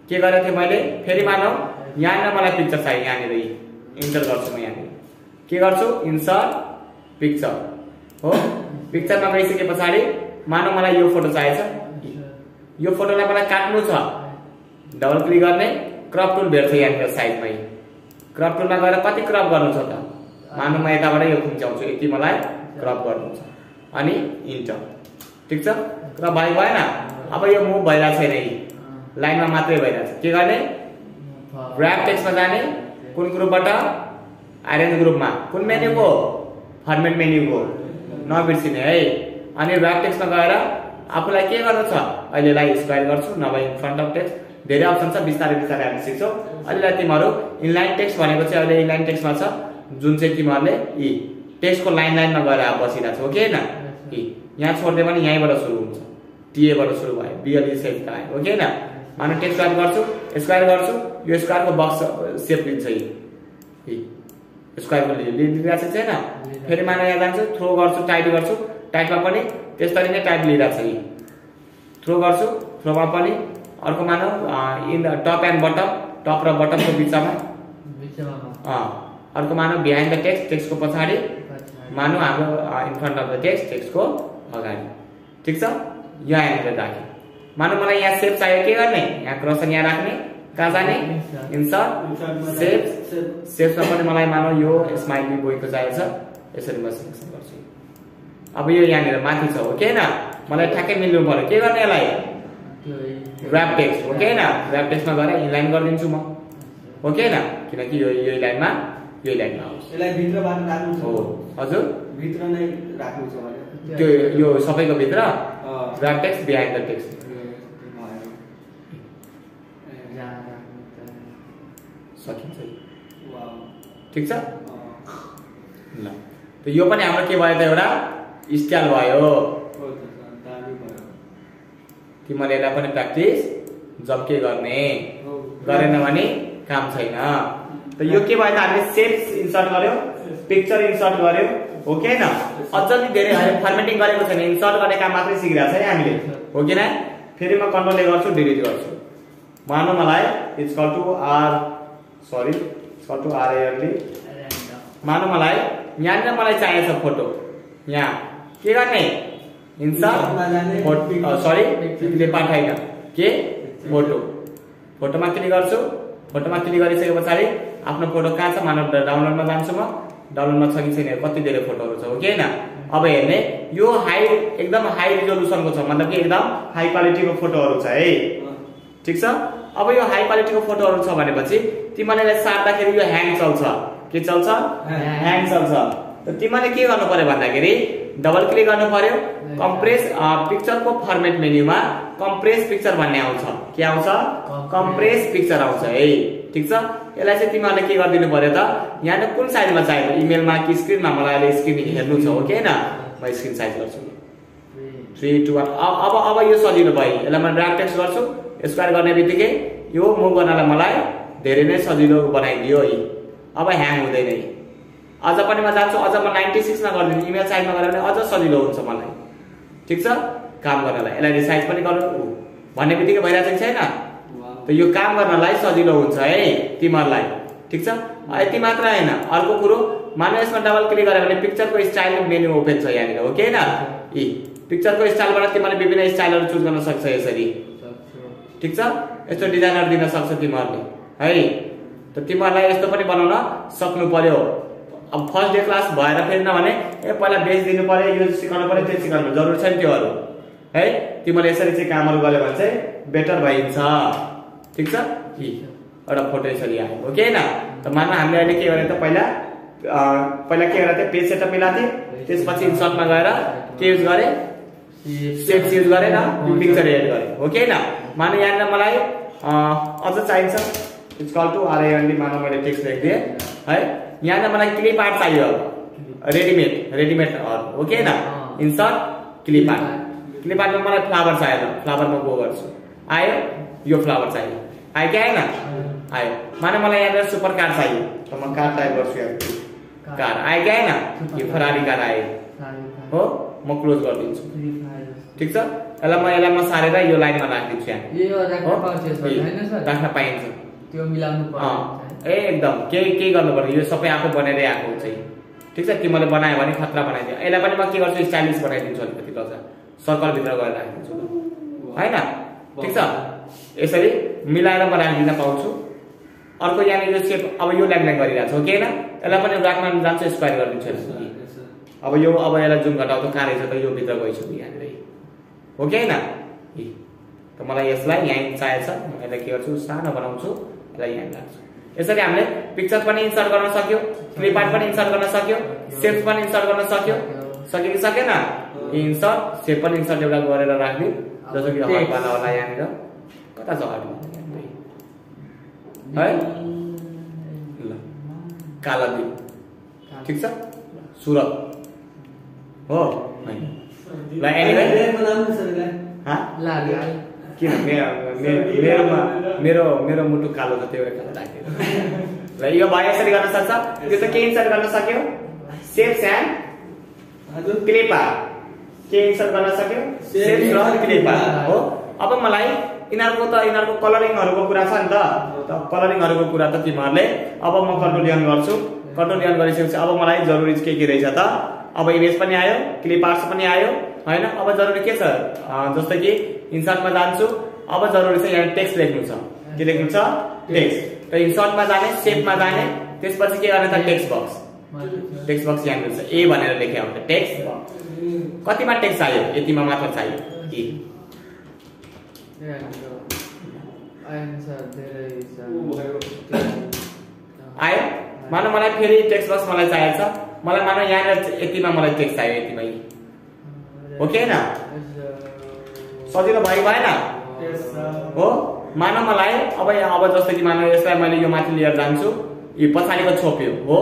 के गरेको थिएँ मैले? फेरि मानौ यहाँनिर मलाई पिक्चर चाहियो यहाँनिर। इन्टर गर्छु म यहाँनिर। के गर्छु? इन्सर्ट पिक्चर हो? पिक्चरमा गइसके पछाडि मानौ मलाई यो फोटो चाहिएछ यो फोटोलाई मलाई काट्नु छ। डबल क्लिक गर्ने। क्रप टुल भेट्छ यहाँनिर साइडमै। क्रप टुलमा गएर कति क्रप गर्नु छ त? मानव म यताबाट यो खुम्च्याउँछु यति मलाई क्रप गर्नु छ अनि इन्टर। ठिक छ? क्रप भयो भएन? अब यो मुभ भइरहेको छैन यी लाइनमा मात्रै भइरहेको छ के गर्ने? ऱ्याप टेक्स्टमा जाने। कुन ग्रुपबाट? आइरन ग्रुपमा। कुन मेन्युको? फर्मेट मेन्युको। नबिर्सिने है। अनि ऱ्याप टेक्स्टमा गएर आफूलाई के गर्नु छ? अहिलेलाई स्क्वायर गर्छु नभए फ्रन्ट अफ टेक्स्ट धेरै अप्सन छ बिस्तारै बिस्तारै हामी सिक्छौँ। अहिलेलाई तिमीहरू इनलाइन टेक्स्ट भनेको चाहिँ अहिले इनलाइन टेक्स्टमा छ जुन चाहिँ तिमीहरूले यी टेक्स्टको लाइन लाइनमा गएर बसिरहेको छ कि होइन? यी। यहाँ छोडिदियो भने यहीँबाट सुरु हुन्छ। टिएबाट सुरु भयो बिएलई सेप आयो हो कि होइन? मानव टेक्स्ट टाइप गर्छु स्क्वायर गर्छु यो स्क्वायरको बक्स सेप लिन्छ यी। स्क्वायरको लिइरहेको छ छैन फेरि मानव यहाँ जान्छु थ्रो गर्छु टाइट गर्छु। टाइटमा पनि त्यस्तरी नै टाइट लिइरहेको छ यी। थ्रो गर्छु थ्रोमा पनि अर्को मानव in top and bottom top र बटमको बिचमा। अर्को मानव बिहाइन्ड द टेक्स्ट टेक्स्टको पछाडि। मानव हाम्रो in front of the text टेक्स्टको अगाडि। ठिक छ? यहाँ यहाँनिर राखेँ। मानव मलाई यहाँ सेप चाहियो के गर्ने? यहाँ क्रसन यहाँ राख्ने। कहाँ जाने? इन्सर्ट सेप सेप्समा पनि मलाई मानव यो स्माइली बोयको चाहिएको छ। यसरी म सिलेक्सन गर्छु। अब यो यहाँनिर माथि छ हो। कि होइन मलाई ठ्याक्कै मिल्नु पर्यो के गर्ने यसलाई? ऱ्याप टेक्स्ट हो कि होइन ऱ्याप टेक्स्टमा गएर इनलाइन गरिदिन्छु म। हो कि होइन किनकि यो यही लाइनमा यही लाइनमा आउँछ यसलाई छ हो। हजुर। भित्र नै राख्नु छ त्यो यो सबैको भित्र? Wrap text behind the text सकिन्छ। यो। ठिक छ? ल। त यो पनि हाम्रो के भयो त एउटा? स्टाइल हो भयो। तिमीले यसलाई पनि प्र्याक्टिस जम्के गर्ने। गरेन भने काम छैन। त यो के भयो त? हामीले सेप्स इन्सर्ट गर्यो पिक्चर इन्सर्ट गर्यो हो कि होइन? अझ नि धेरै हामीले फर्मेटिङ गरेको छैन। इन्सर्ट गर्ने काम मात्रै सिकिरहेको छ है हामीले। हो कि न? फेरि म कन्ट्रोलले गर्छु डिलिट गर्छु। मानव मलाई it's call to R sorry it's call to R L D मानव मलाई यहाँनिर मलाई चाहिएको छ फोटो यहाँ। के गर्ने? सरी तिमीले के फोटो फोटोमा क्लिक गर्छु फोटोमा क्लिक गरिसके पछाडि आफ्नो फोटो कहाँ छ मानव डाउनलोडमा जान्छु म डाउनलोडमा छ कि छैन कति धेरै फोटोहरू छ हो कि होइन अब हेर्ने यो हाई एकदम हाई रिजोल्युसनको छ मतलब कि एकदम हाई क्वालिटीको फोटोहरू छ है ठिक छ अब यो हाई क्वालिटीको फोटोहरू छ भनेपछि तिमीले यसलाई सार्दाखेरि यो ह्याङ चल्छ के चल्छ ह्याङ चल्छ तिमीले के गर्नु पर्यो भन्दाखेरि डबल क्लिक गर्नु पर्यो। कम्प्रेस पिक्चरको फर्मेट मेन्युमा कम्प्रेस पिक्चर भन्ने आउँछ। के आउँछ? कम्प्रेस पिक्चर आउँछ है। ठिक छ? यसलाई चाहिँ तिमीहरूले के गरिदिनु पर्यो त? यहाँ कुन साइजमा चाहियो इमेलमा कि स्क्रिनमा मलाई अहिले स्क्रिन हेर्नु छ हो कि होइन? म स्क्रिन साइज गर्छु। थ्री टू वान अब अब यो सजिलो भयो। यसलाई म ड्राफ्ट टेक्स्ट गर्छु। स्क्वायर गर्ने बित्तिकै यो मुभ गर्नलाई मलाई धेरै नै सजिलो बनाइदियो है। अब ह्याङ हुँदैन है। अझ पनि म जान्छु अझ म नाइन्टी सिक्समा गरिदिन्छु इमेल साइजमा गरेर भने अझ सजिलो हुन्छ मलाई। ठिक छ? काम गर्नलाई। यसलाई रिसाइज पनि गर्नु। भन्ने बित्तिकै भइरहेको छैन? त यो काम गर्नलाई सजिलो हुन्छ है तिमीहरूलाई। ठिक छ? यति मात्र होइन। अर्को कुरो मानव यसमा डबल क्लिक गऱ्यो भने पिक्चरको स्टाइल मेन्यु ओपन छ यहाँनिर हो कि होइन यी पिक्चरको स्टाइलबाट तिमीहरूले विभिन्न स्टाइलहरू चुज गर्न सक्छ यसरी। ठिक छ? यस्तो डिजाइनहरू दिन सक्छ तिमीहरूले। है? त तिमीहरूलाई यस्तो पनि बनाउन सक्नु पर्यो। अब फर्स्ट डे क्लास भएर फेरि नभने ए पहिला बेच दिनु पर्यो यो सिकाउनु पर्यो त्यो सिकाउनु जरुरी छैन त्योहरू। है? तिमीले यसरी चाहिँ कामहरू गर्यो भने चाहिँ बेटर भइन्छ। ठिक छ? एउटा फोटो यसरी आयो हो कि होइन त मान हामीले अहिले के गरेँ त पहिला? पहिला के गरेको थिएँ पेज सेटअप मिलाएको थिएँ त्यसपछि इन्सर्टमा गएर के युज गरेँ? सेप्स युज गरेर पिक्चर एड गरेँ। हो कि होइन माने यहाँनिर मलाई अझ चाहिन्छ। इट्स कल टु आरआइएनडी मानव मैले टेक्स्ट लेखिदिएँ। है? यहाँनिर मलाई क्लिप आर्ट चाहियो। रेडिमेड रेडिमेड हो कि होइन इन्सर्ट क्लिप आर्ट क्लिप आर्टमा मलाई फ्लावर चाहियो फ्लावरमा गो गर्छु। आयो यो फ्लावर चाहियो। आयो कि आएन? आयो। माने मलाई यहाँनिर सुपर कार चाहियो। त म कार टाइप गर्छु यहाँ। कार आयो कि आएन? यो फरारी कार आयो। हो? म क्लोज गरिदिन्छु। ठिक छ? यसलाई म यसलाई म सारेर यो लाइनमा राखिदिन्छु यहाँ। यो राख्न पाइन्छ। त्यो मिलाउनु ए एकदम केही केही गर्नु पर्यो यो सबै आफू बनेरै आएको हुन्छ है। ठिक छ तिमीले बनायो भने खतरा बनाइदियो? यसलाई पनि म के गर्छु? स्टाइलिस बनाइदिन्छु अलिकति लज सर्कलभित्र गएर राखिदिन्छु होइन? ठिक छ? यसरी मिलाएर म राखिदिन पाउँछु। अर्को यहाँनिर सेप अब यो ल्याङ ल्याङ गरिरहेको छ होइन यसलाई पनि राख्न जान्छ स्क्वायर गरिदिन्छु। अब यो अब यसलाई जुन घटाउँदा कहाँ रहेछ त? यो भित्र गइसक्यो यहाँनिर। हो कि होइन। त मलाई यसलाई यहाँ छ। म यसलाई के गर्छु? सानो बनाउँछु। यसलाई यहाँ राख्छु। यसरी हामीले पिक्चर पनि इन्सर्ट गर्न सक्यो क्लिप आर्ट पनि इन्सर्ट गर्न सक्यो सेप पनि इन्सर्ट गर्न सक्यो सक्यो कि सकेन इन्सर्ट सेप पनि इन्सर्ट एउटा गरेर राखिदिउँ जस्तो कि. हटवाला होला यहाँनिर कता छ है ल काला दिप ठिक छ सुरत हो ल एनिवे हाँ लाग्यो किन? मेरो मेरो मेरोमा मेरो मेरो मुटु कालो छ त्यो कालो ल यो भयो यसरी गर्न सक्छ? यो त के इन्सर्ट गर्न सक्यो? सेप्स एन्ड क्लिपा के इन्सर्ट गर्न सक्यो? सेप्स र क्लिपा हो? अब मलाई यिनीहरूको त यिनीहरूको कलरिङहरूको कुरा छ नि त। कलरिङहरूको कुरा त तिमीहरूले। अब म कन्ट्रोल अन गर्छु। कन्ट्रोल अन गरिसकेपछि अब मलाई जरुरी के के रहेछ त? अब इमेज पनि आयो क्लिप आर्ट्स पनि आयो। होइन? अब जरुरी के छ? जस्तो कि इन्सर्टमा जान्छु अब जरुरी छ यहाँ टेक्स्ट लेख्नु छ। के लेख्नु छ? टेक्स्ट। त इन्सर्टमा जाने सेपमा जाने त्यसपछि के गर्ने त टेक्स्ट बक्स। टेक्स्ट बक्स यहाँनिर छ ए भनेर लेखे हुन्छ टेक्स्ट। बक्स कतिमा टेक्स्ट चाहियो? यतिमा मात्र चाहियो। ए आयो? मानव मलाई फेरि टेक्स्ट बक्स मलाई चाहिएको छ। मलाई मानव यहाँनिर यतिमा मलाई टेक्स्ट चाहियो यतिमा। यी। हो कि होइन सजिलो भयो भएन हो मानव मलाई अब यहाँ- अब जस्तो कि मानव यसलाई मैले यो माथि लिएर जान्छु यो पछाडिको छोप्यो हो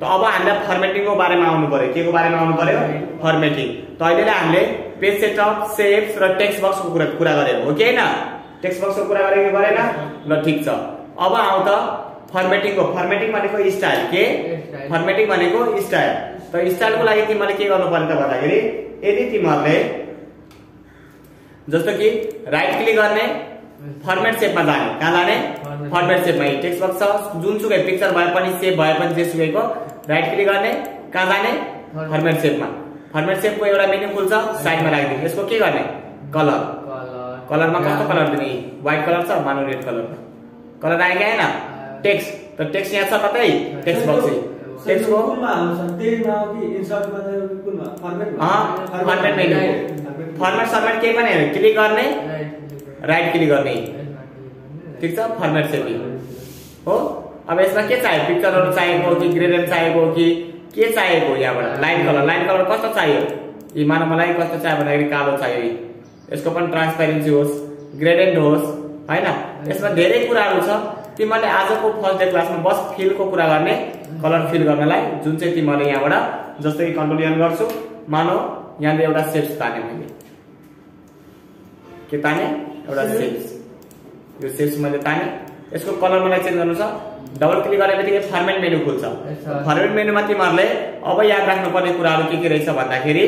त अब हामीलाई फर्मेटिङको बारेमा आउनु पर्यो के को बारेमा आउनु पर्यो फर्मेटिङ त अहिले नै हामीले पेज सेटअप सेप्स र टेक्स्ट बक्सको कुरा कुरा गरेको हो कि होइन टेक्स्ट बक्सको कुरा गरेको कि गरेन ल ठिक छ अब आउँ त फर्मेटिङको फर्मेटिङ भनेको स्टाइल के। फर्मेटिङ भनेको स्टाइल त स्टाइलको लागि तिमीले के गर्नु पर्यो त भन्दाखेरि यदि तिमीहरूले जस्तो कि राइट क्लिक गर्ने फर्मेट सेपमा जाने। कहाँ जाने? Format. फर्मेट सेपमा टेक्स्ट बक्स छ। जुनसुकै पिक्चर भए पनि सेप भए पनि जेसुकैको राइट क्लिक गर्ने। कहाँ जाने. फर्मेट सेपमा फर्मेट सेपको एउटा मेन्यु खुल्छ साइडमा राखिदिने। यसको के गर्ने? कलर कलरमा कस्तो कलर दिने? व्हाइट कलर छ मानु रेड कलर कलर आएन? टेक्स्ट त टेक्स्ट यहाँ छ कतै? टेक्स्ट बक्स टेक्स्टको कुनमा आउँछ त्यहीमा हो कि इन्सर्टमा चाहिँ कुनमा फर्मेटमा फर्मेट सर्मेट केही पनि होइन क्लिक गर्ने राइट क्लिक गर्ने ठिक छ फर्मेट सेटिङ हो अब यसमा के चाहियो पिक्चरहरू चाहिएको कि ग्रेडेन्ट चाहिएको कि के चाहिएको यहाँबाट लाइन कलर लाइन कलर कस्तो चाहियो यी मलाई कस्तो चाहियो भन्दाखेरि कालो चाहियो यसको पनि ट्रान्सपेरेन्सी होस् ग्रेडेन्ट होस् होइन यसमा धेरै कुराहरू छ तिमीहरूले आजको फर्स्ट डे क्लासमा बस फिलको कुरा गर्ने कलर फिल गर्नलाई जुन चाहिँ तिमीहरूले यहाँबाट जस्तै कि कन्ट्रोल एन गर्छु। मानौ यहाँले एउटा सेप्स ताने मैले। के ताने? एउटा सेप्स यो सेप्स मैले ताने। यसको कलर मलाई चेन्ज गर्नु छ। डबल क्लिक गरे बित्तिकै फर्मेट मेन्यु खुल्छ। फर्मेट मेन्युमा तिमीहरूले अब याद राख्नुपर्ने कुराहरू के के रहेछ भन्दाखेरि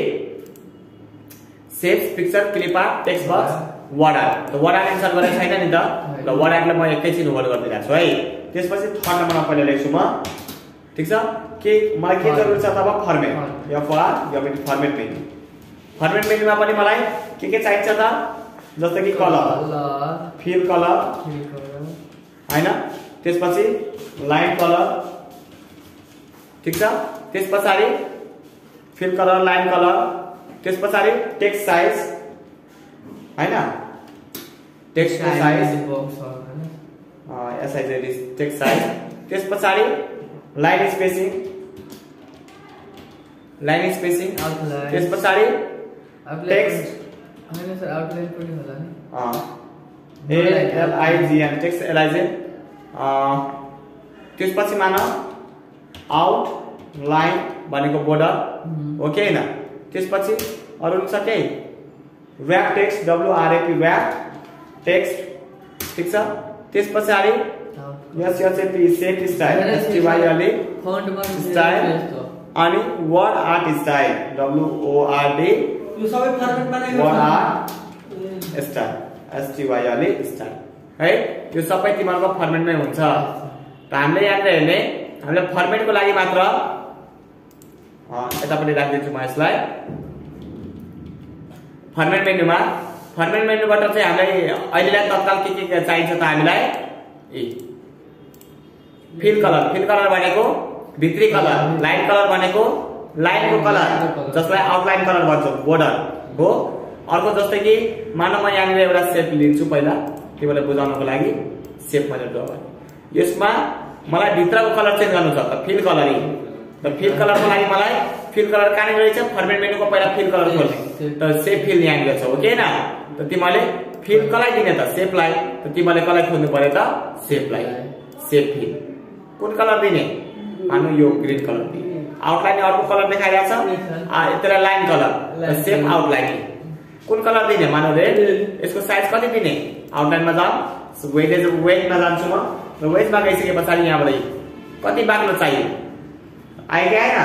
shapes picture clip text box word त वर्ड आर्ट इन्सर्ट गरेको छैन नि त? ल वर्ड आर्टलाई म एकैछिन होल्ड गरिदिरहेको छु है। त्यसपछि थर्ड नम्बरमा पहिला लेख्छु म। ठिक छ? के मलाई के जरुरी छ तब फर्मेट? एफआर या पनि फर्मेट मेन्यु फर्मेट मेन्युमा पनि मलाई के के चाहिन्छ त? जस्तो कि कलर। फिल कलर होइन? त्यसपछि लाइन कलर ठिक छ? त्यस पछाडि फिल कलर लाइन कलर त्यस पछाडि टेक्स्ट साइज होइन? Size S I Z text size त्यस पछाडि लाइन स्पेसिङ लाइन स्पेसिङ त्यस पछाडि टेक्स्ट सर आउटलाइन पनि होला नि। एलआइजिएन टेक्स्ट एलआइजेन त्यसपछि मान आउट लाइन भनेको बोर्डर. हो कि होइन? त्यसपछि अरू छ केही? Wrap text W R A P wrap text ठिक छ? त्यस पछाडि S H A P set style S T Y L E फन्टमा style अनि word art style W O R D यो सबै फर्मेटमा नै word art style S T Y L E style है? यो सबै तिमीहरूको फर्मेटमै हुन्छ। र हामीले यहाँनिर हेर्ने हामीले फर्मेटको लागि मात्र अँ, यतापट्टि राखिदिन्छु म यसलाई। फर्मेट मेन्युमा फर्मेट मेन्युबाट चाहिँ हामीलाई अहिलेलाई तत्काल के के चाहिन्छ त हामीलाई? A fill colour fill colour भनेको भित्री कलर लाइन कलर भनेको लाइनको कलर जसलाई आउटलाइन कलर भन्छौँ बोर्डर हो? अर्को जस्तै कि मानव म यहाँनिर एउटा सेप लिन्छु पहिला तिमीलाई बुझाउनको लागि सेप मैले ड्र यसमा मलाई भित्रको कलर चेन्ज गर्नु छ त फिल कलरिङ। त फिल कलरको लागि मलाई फिल कलर कहाँनिर रहेछ फर्मेट मेन्युको पहिला फिल कलर खोल्ने त सेप फिल यहाँनिर छ हो कि होइन त तिमीले फिल कसलाई दिने त सेपलाई त तिमीले कसलाई खोज्नु पर्यो त सेपलाई सेप फिल कुन कलर दिने? मानु यो ग्रिन कलर दिने आउटलाइन अर्को कलर देखाइरहेछ आ, त्यसलाई लाइन कलर सेप आउटलाइन कुन कलर दिने मानव यसको साइज कति दिने? आउटलाइनमा जाऊँ वेटेज वेटमा जान्छु म। र वेटमा गइसके पछाडि यहाँबाट कति बाक्लो चाहियो? आयो कि आएन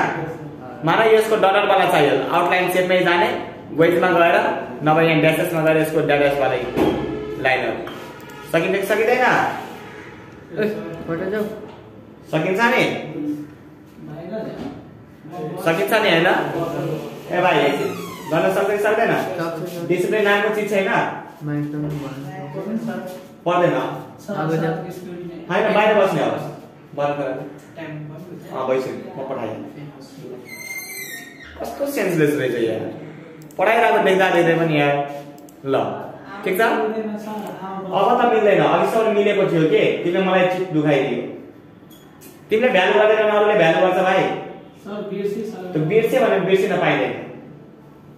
मानव यसको डलरवाला चाहियो। आउटलाइन सेपमै जाने वेटमा गएर नभए यहाँ ड्यासेसमा गएर यसको ड्यासेसवाला लाइनहरू सकिन्छ कि सकिँदैन? सकिन्छ नि? सकिन्छ नि होइन? ए भाइ गर्न सक्छ कि सक्दैन। डिसिप्लिन नामको चिज छैन? पर्दैन। होइन बाहिर बस्ने अँ भइसक्यो म पठाइदिएँ कस्तो सेन्सलेस रहेछ यहाँ? पढाइरहेको देख्दा देख्दै पनि यहाँ ल ठिक छ? अब त मिल्दैन। अघिसम्म मिलेको थियो के? तिमीले मलाई चिट दुखाइदियो तिमीले भ्यालु गर्दैन अरूले भ्यालु गर्छ भाइ। त्यो बिर्स्यो भने बिर्सिन पाइँदैन।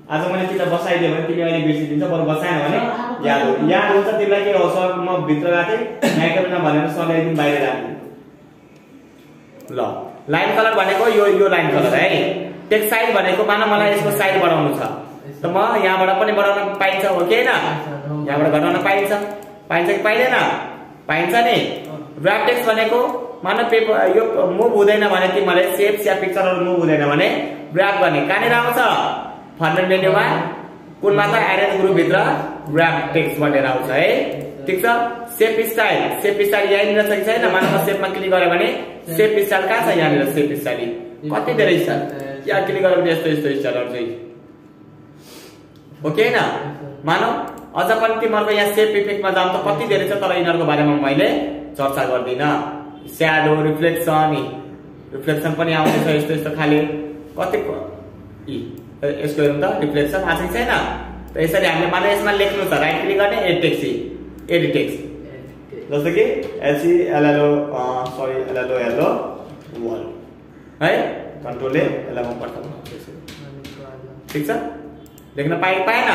आज मैले तिमीलाई बसाइदियो भने तिमी अहिले बिर्सिदिन्छ बरु बसाएन भने याद हो। याद हुन्छ तिमीलाई के हो सर म भित्र राखेँ माइक्रोमा भनेर सरले एकदिन बाहिर राख्ने ल लाइन कलर भनेको यो यो लाइन कलर है। टेक्स्ट साइज भनेको मान मलाई यसको साइज बढाउनु छ। त म यहाँबाट पनि बढाउन पाइन्छ हो कि होइन? यहाँबाट घटाउन पाइन्छ। पाइन्छ कि पाइँदैन? पाइन्छ नि। ऱ्याप भनेको मानव पेपर यो मुभ हुँदैन भने तिमीले सेप्स या पिक्चरहरू मुभ हुँदैन भने ऱ्याप गर्ने। कहाँनिर आउँछ? फर्मेट मेन्युमा कुनमा त एरेन्ज ग्रुपभित्र ऱ्याप टेक्स्ट भनेर आउँछ है। ठिक छ? सेप स्टाइल सेप स्टाइल यहीँनिर छ कि छैन? मानव सेपमा क्लिक गर्यो भने सेप स्टाइल कहाँ छ? यहाँनिर सेप स्टाइल कति धेरै छ? यहाँ क्लिक गर्यो भने यस्तो यस्तो स्टाइलहरू चाहिँ हो कि होइन मानव अझ पनि तिमीहरूको यहाँ सेप इफेक्टमा जानु त कति धेरै छ तर यिनीहरूको बारेमा मैले चर्चा गर्दिनँ स्याडो रिफ्लेक्सन रिफ्लेक्सन पनि आउँदैछ यस्तो यस्तो खाले कति यसको हेरौँ त रिफ्लेक्सन आएको छैन त यसरी हामीले मात्र यसमा लेख्नु छ राइट क्लिक गर्ने एड टेक्स एड टेक्स जस्तो कि L C L L O sorry L L O L O wall है कन्ट्रोलले पठाउनु ठिक छ लेख्न पाए पाएन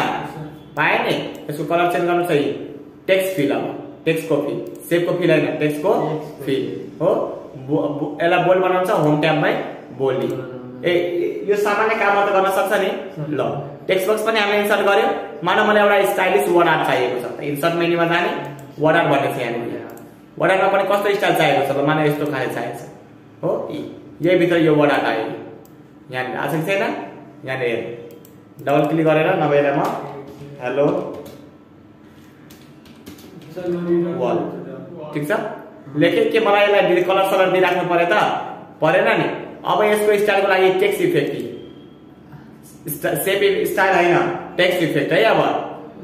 पाएँ नि यसको कलर चेन्ज गर्नु छ टेक्स्ट फिल अब टेक्स्टको फिल सेपको फिल होइन टेक्स्टको फिल हो यसलाई बोल्ड बनाउँछ होम ट्याबमै बोल्ने ए यो सामान्य काम त गर्न सक्छ नि ल टेक्स्ट बक्स पनि हामीले इन्सर्ट गर्यो मानव मलाई एउटा स्टाइलिस वर्ड आर्ट चाहिएको छ इन्सर्ट मेन्यूमा जाने वर्ड आर्ट भन्ने छ यहाँनिर वर्ड आर्टमा पनि कस्तो स्टाइल चाहिएको छ मानव यस्तो खाले चाहिएको छ हो यी- यही भित्र यो वर्ड आर्ट आयो यहाँनिर आएको छ छैन? यहाँनिर। डबल क्लिक गरेर नभए यसलाई म हेलो वाल ठिक छ? लेखेँ के मलाई यसलाई कलर सलर दिइराख्नु पर्यो त? परेन नि। अब यसको स्टाइलको लागि टेक्स इफेक्ट सेप स्टाइल होइन। टेक्स्ट इफेक्ट है अब।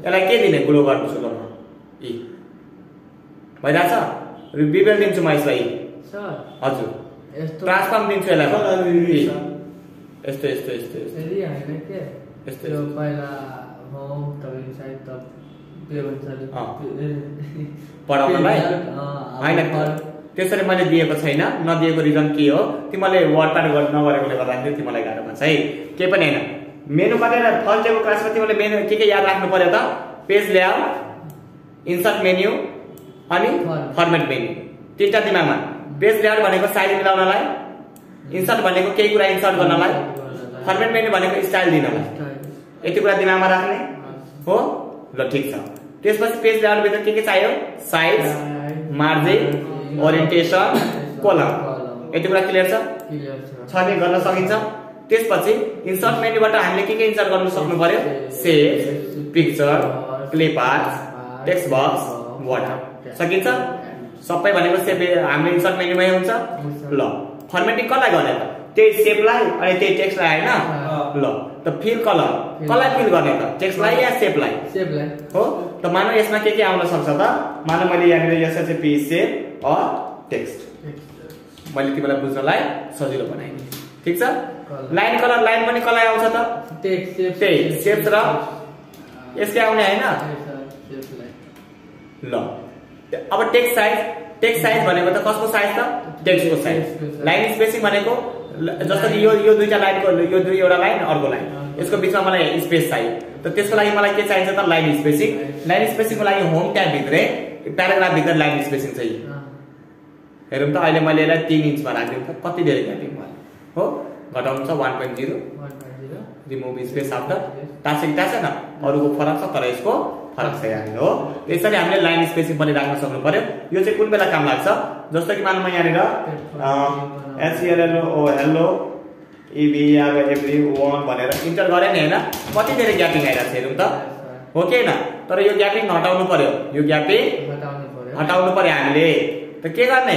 यसलाई के दिने ग्लो गर्छु ल म यी। भइरहेछ? बिबेल दिन्छु म यसलाई। हजुर। रिभ्यू यी। छ। यस्तो यस्तो यस्तो होइन के यस्तो। पहिला होम सायद त भन्छ पढाउनलाई होइन त्यसरी मैले दिएको छैन नदिएको रिजन के हो तिमीले गर्नु नगरेकोले गर्दाखेरि तिमीलाई गाह्रो पर्छ है केही पनि होइन मेनु गरेर फर्स्ट डेको क्लासमा तिमीले मेनु के के याद राख्नु पर्यो त पेज लेआउट इन्सर्ट मेन्यु अनि. फर्मेट मेन्यु तिनवटा दिमागमा पेज लेआउट भनेको साइज मिलाउनलाई इन्सर्ट भनेको केही कुरा इन्सर्ट गर्नलाई फर्मेट मेन्यु भनेको स्टाइल दिनलाई। यति कुरा दिमागमा राख्ने? हो? ल ठिक छ। त्यसपछि पेज लेआउट भित्र के के चाहियो? साइज मार्जिन ओरिएन्टेसन कोलम यति कुरा क्लियर छ? छले गर्न सकिन्छ? त्यसपछि इन्सर्ट मेन्युबाट हामीले के के इन्सर्ट गर्नु सक्नु पर्यो? Save picture clip art text box word सकिन्छ? सबै भनेको सेप हाम्रो इन्सर्ट मेन्युमै हुन्छ ल फर्मेटिङ कसलाई गर्ने त? त्यही सेपलाई अनि त्यही टेक्स्टलाई होइन? ल त फिल कलर कसलाई फिल गर्ने त? टेक्स्टलाई या सेपलाई सेपलाई हो? त मानव यसमा के के आउन सक्छ त? मानव मैले यहाँनिर एसएचपी सेप अ टेक्स्ट मैले तिमीलाई बुझ्नलाई सजिलो बनाइदिएँ ठिक छ. लाइन कलर लाइन पनि कसलाई आउँछ त? सेप त्यही, shapes र यसकै आउने होइन? ल। अब टेक्स्ट साइज टेक्स्ट साइज भनेको त कसको साइज त? टेक्स्टको साइज. लाइन स्पेसिङ भनेको जस्तो कि यो यो दुईटा लाइनको यो दुई एउटा लाइन अर्को लाइन। यसको बिचमा मलाई स्पेस चाहियो। त त्यसको लागि मलाई के चाहिन्छ त? Line spacing. लाइन स्पेसिङको लागि होम ट्याब भित्रै प्याराग्राफ भित्र लाइन स्पेसिङ चाहिँ हेरौँ त अहिले मैले यसलाई तिन इन्चमा राखिदिउँ त कति धेरै घट्यो मलाई हो? घटाउनु छ one point zero. Remove space after टाँसे कि टाँसेन अरूको फरक छ तर यसको फरक छ यहाँनिर हो। त्यसरी हामीले लाइन स्पेसिङ पनि राख्न सक्नु पर्यो। यो चाहिँ कुन बेला काम लाग्छ? जस्तो कि मानव यहाँनिर एससिएलएलओ ओ हेलो इबी अब एभ्री वान भनेर इन्टर गरेँ नि होइन? कति धेरै ग्यापिङ आइरहेको छ हेरौँ त। हो कि होइन? तर यो ग्यापिङ हटाउनु पर्यो। यो ग्यापिङ हटाउनु पर्यो। हामीले। त के गर्ने?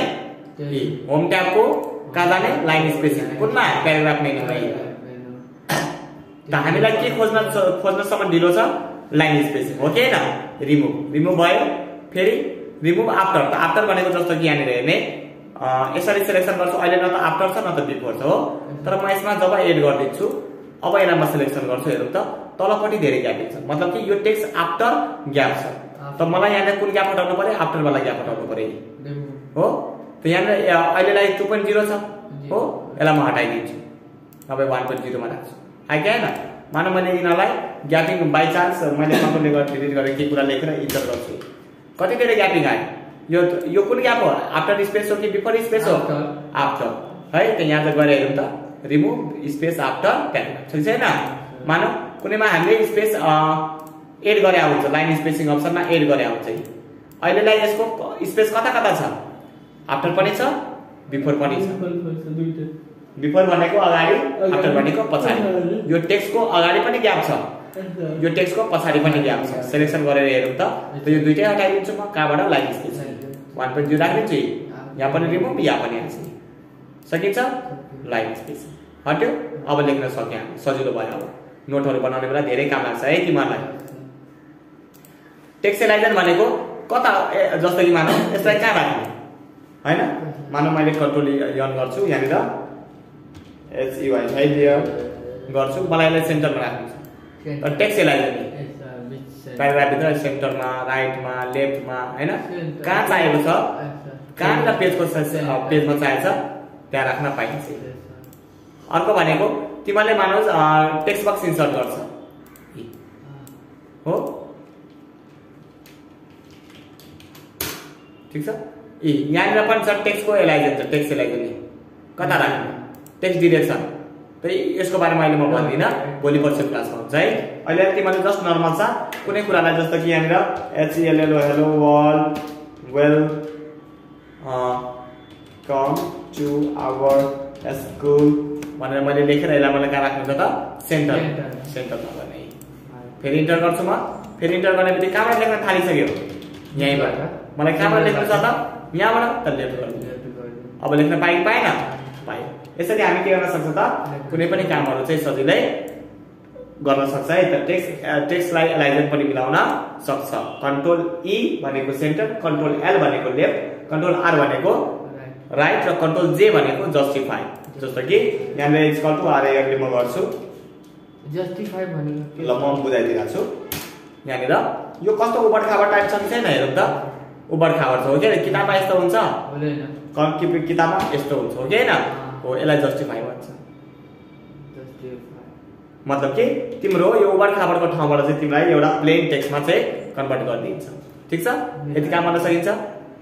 होम ट्याबको कहाँ जाने? लाइन स्पेसिङ कुनमा? प्याराग्राफ मेन्युमा त हामीलाई के खोज्न खोज्नसम्म ढिलो छ? लाइन स्पेसिङ हो कि होइन रिमुभ रिमुभ भयो फेरि रिमुभ आफ्टर त आफ्टर भनेको जस्तो कि यहाँनिर हेर्ने यसरी सेलेक्सन गर्छु। अहिले न त आफ्टर छ न त बिफोर छ हो। तर म यसमा जब एड गरिदिन्छु अब यसलाई म सेलेक्सन गर्छु हेरौँ त। तलपट्टि धेरै ग्यापिङ छ मतलब कि यो टेक्स्ट आफ्टर ग्याप छ। त मलाई यहाँनिर कुन ग्याप हटाउनु पर्यो आफ्टरवाला ग्याप हटाउनु पर्यो हो? त यहाँनिर अहिलेलाई टु पोइन्ट जिरो छ। हो? यसलाई म हटाइदिन्छु। नभए वान पोइन्ट जिरोमा राख्छु। कि होइन मानव मैले यिनीहरूलाई ग्यापिङ बाई चान्स मैले गरेर डिलिट गरेर केही कुरा लेखेर इन्टर गर्छु। कति धेरै ग्यापिङ आयो यो यो कुन ग्याप हो? आफ्टर स्पेस हो कि बिफोर स्पेस हो. आफ्टर। है त यहाँ त गएर हेरौँ त। रिमुभ स्पेस आफ्टर प्याराग्राफ ठिक छैन? मानव कुनैमा हामीले स्पेस एड गरे हुन्छ लाइन स्पेसिङ अप्सनमा एड गरे हुन्छ। अहिलेलाई यसको स्पेस कता कता छ? आफ्टर पनि छ बिफोर पनि छ। बिफोर भनेको अगाडि आफ्टर भनेको पछाडि। यो टेक्स्टको अगाडि पनि ग्याप छ। यो टेक्स्टको पछाडि पनि ग्याप छ। सेलेक्सन गरेर हेरौँ त। यो दुइटै हटाइदिन्छु म। कहाँबाट line space one point zero राखिदिन्छु। यहाँ पनि रिमुभ यहाँ पनि हाल्छु सकिन्छ? लाइन स्पेस हट्यो? अब लेख्न सक्यो हामी। सजिलो भयो अब। नोटहरू बनाउने बेला धेरै काम लाग्छ है तिमीहरूलाई। टेक्सटाइलाइजर भनेको कता जस्तो कि मानौ यसलाई कहाँ राख्ने? होइन? मानव मैले कन्ट्रोल यन गर्छु यहाँनिर। है लियर गर्छु। मलाई यसलाई सेन्टरमा राख्नु छ तर टेक्स्ट यसलाई दिने प्याराग्राफभित्र सेन्टरमा राइटमा लेफ्टमा होइन? कहाँ चाहिएको छ? कहाँनिर पेजको पेजमा चाहिएको छ? त्यहाँ राख्न पाइन्छ। अर्को भनेको तिमीहरूले मानोस् टेक्स्ट बक्स इन्सर्ट गर्छ। हो? ठिक छ? ए यहाँनिर पनि छ टेक्स्टको एलाइजन छ टेक्स्ट एलाइजन कता राख्ने? टेक्स्ट डिरेक्सन त्यही यसको बारेमा अहिले म भन्दिनँ। भोलि पर्सि क्लासमा हुन्छ है। अहिले तिमीहरूले जस्ट नर्मल छ। कुनै कुरालाई जस्तो कि यहाँनिर H E L L hello world welcome to our school भनेर मैले लेखेर यसलाई मलाई कहाँ राख्नु छ त सेन्टर. सेन्टरमा गर्ने। फेरि इन्टर गर्छु म। फेरि इन्टर गर्ने बित्तिकै कहाँबाट लेख्न थालिसक्यो? यहीँबाट। मलाई कहाँबाट लेख्नु छ त? यहाँबाट। त गर्नु। अब लेख्न पाइ पाएन? यसरी हामी के गर्न सक्छ त? कुनै पनि कामहरू चाहिँ सजिलै गर्न सक्छ है त। टेक्स्ट टेक्स्टलाई एलाइजन पनि मिलाउन सक्छ। कन्ट्रोल ई भनेको सेन्टर कन्ट्रोल एल भनेको लेफ्ट कन्ट्रोल आर भनेको राइट र कन्ट्रोल जे भनेको जस्टिफाई जस्तो कि यहाँनिर इक्वल टु आरएएफले म गर्छु। जस्टिफाई भनेको? ल म बुझाइदिरहेको छु। यहाँनिर। यो कस्तो उबड खाबड टाइप छ कि छैन हेरौँ त। उबड खाबड छ हो कि? किताबमा यस्तो हुन्छ? किताबमा यस्तो हुन्छ हो कि? होइन? हो यसलाई जस्टिफाई भन्छ। जस्टिफाई मतलब कि? तिम्रो यो उबड खाबडको ठाउँबाट चाहिँ तिमीलाई एउटा प्लेन टेक्स्टमा चाहिँ कन्भर्ट गरिदिन्छ। ठिक छ? यति काम गर्न सकिन्छ?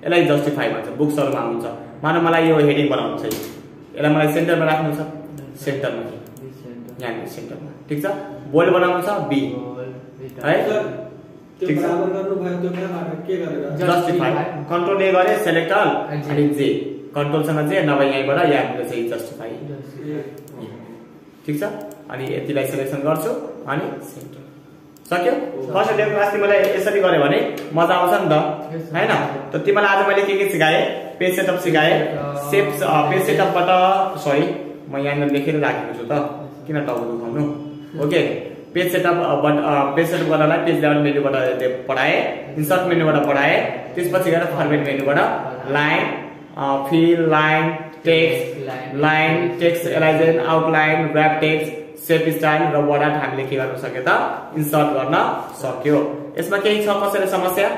यसलाई जस्टिफाई भन्छ। बुक्सहरूमा हुन्छ। मानव मलाई यो हेडिङ बनाउनु छ। यसलाई मलाई सेन्टरमा राख्नु छ सेन्टरमा। यहाँनिर सेन्टरमा। ठिक छ? बोल्ड बनाउनु छ? बी है? जस्टिफाई कन्ट्रोल ए गरे सेलेक्ट अल अनि जे कन्ट्रोलसँग जे नभए यहीँबाट यहाँनिर चाहिँ जस्टिफाई ठिक छ? अनि यतिलाई सेलेक्सन गर्छु अनि सेन्टर सक्यो? फर्स्ट डे क्लास तिमीलाई यसरी गऱ्यो भने मजा आउँछ नि त. होइन? त तिमीलाई आज मैले के के सिकाएँ? पेज सेटअप सिकाएँ। सेप पेज सेटअपबाट सरी म यहाँनिर लेखेर राखेको छु त। किन टाउको दुखाउनु? Okay page setup page setup गर्नलाई पेज लेभल मेन्यूबाट पढाएँ। इन्सर्ट मेन्यूबाट पढाएँ। त्यसपछि गएर format मेन्यूबाट line fill line text line text alignment outline wrap text shape style र वर्ड आर्ट हामीले के गर्न सक्यो त? इन्सर्ट गर्न सक्यो। यसमा केही छ कसैले समस्या?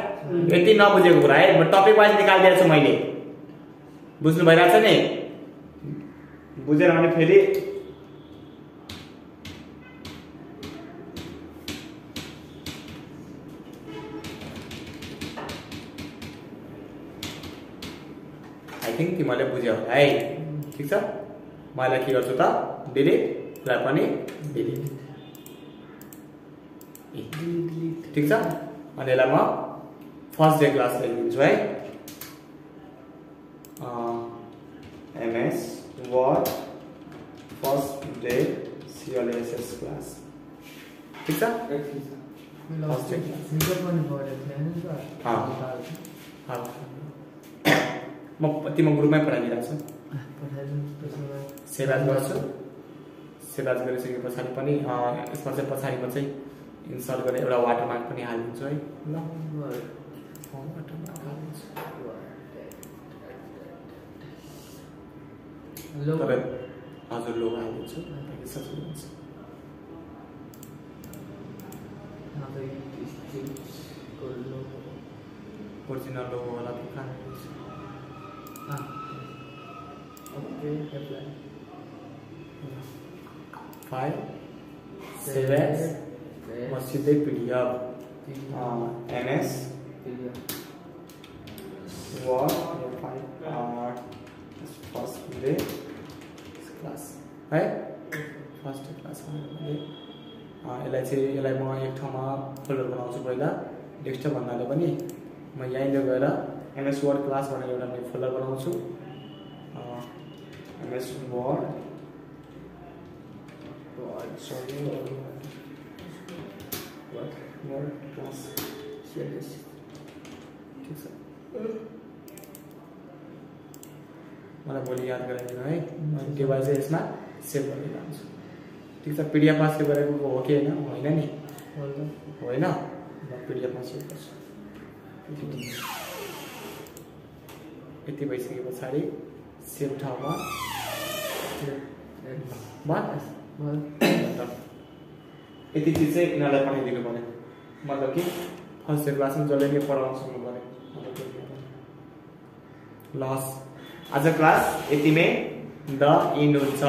यति नबुझेको कुरा है। टपिक वाइज निकालिदिएको छु मैले। बुझ्नु भइरहेको छ नि? बुझेन भने फेरि। आई थिङ्क तिमीहरूले बुझ्यौ होला है ठिक छ म यसलाई के गर्छु त डिलिट यसलाई पनि? डिलिट ठिक छ अनि यसलाई म फर्स्ट डे क्लास लेखिदिन्छु है MS Word first day C L S S class ठिक छ हाँ। अब म तिम्रो ग्रुपमै पठाइदिरहेको छु सेभ एज गर्छु सेभ एज गरिसके पछाडि पनि यसमा चाहिँ पछाडिमा चाहिँ इन्सर्ट गरेर एउटा वाटर मार्क पनि हालिदिन्छु है ल वाटर मार्क हालिदिन्छु तपाईँ हजुर लोगो हालिदिन्छु सजिलो ओरिजिनल लोगो होला त कहाँ हालिदिन्छु फ़ाइल सेभ एज म सिधै PDF N S word file first day class है फ़र्स्ट क्लास यसलाई चाहिँ यसलाई म एक ठाउँमा फोल्डर बनाउँछु पहिला डेस्कटप भन्नाले पनि म यहीँनिर गएर एमएस वर्ड क्लास भनेर एउटा मैले फोल्डर बनाउँछु। MS Word sorry word class ठिक छ मलाई भोलि याद गराइदिनु है अनि त्यो भए चाहिँ यसमा सेभ गरेर लान्छु ठिक छ पिडिएफमा सेभ गरेको हो कि होइन होइन नि होइन पिडिएफमा सेभ गर्छु यति भइसके पछाडि सेम ठाउँमा यति चिज चाहिँ यिनीहरूलाई पठाइदिनु पऱ्यो। मतलब कि फर्स्ट इयर क्लासमा जसले नै पढाउन सक्नु पऱ्यो लस। आज क्लास यतिमै द इन हुन्छ।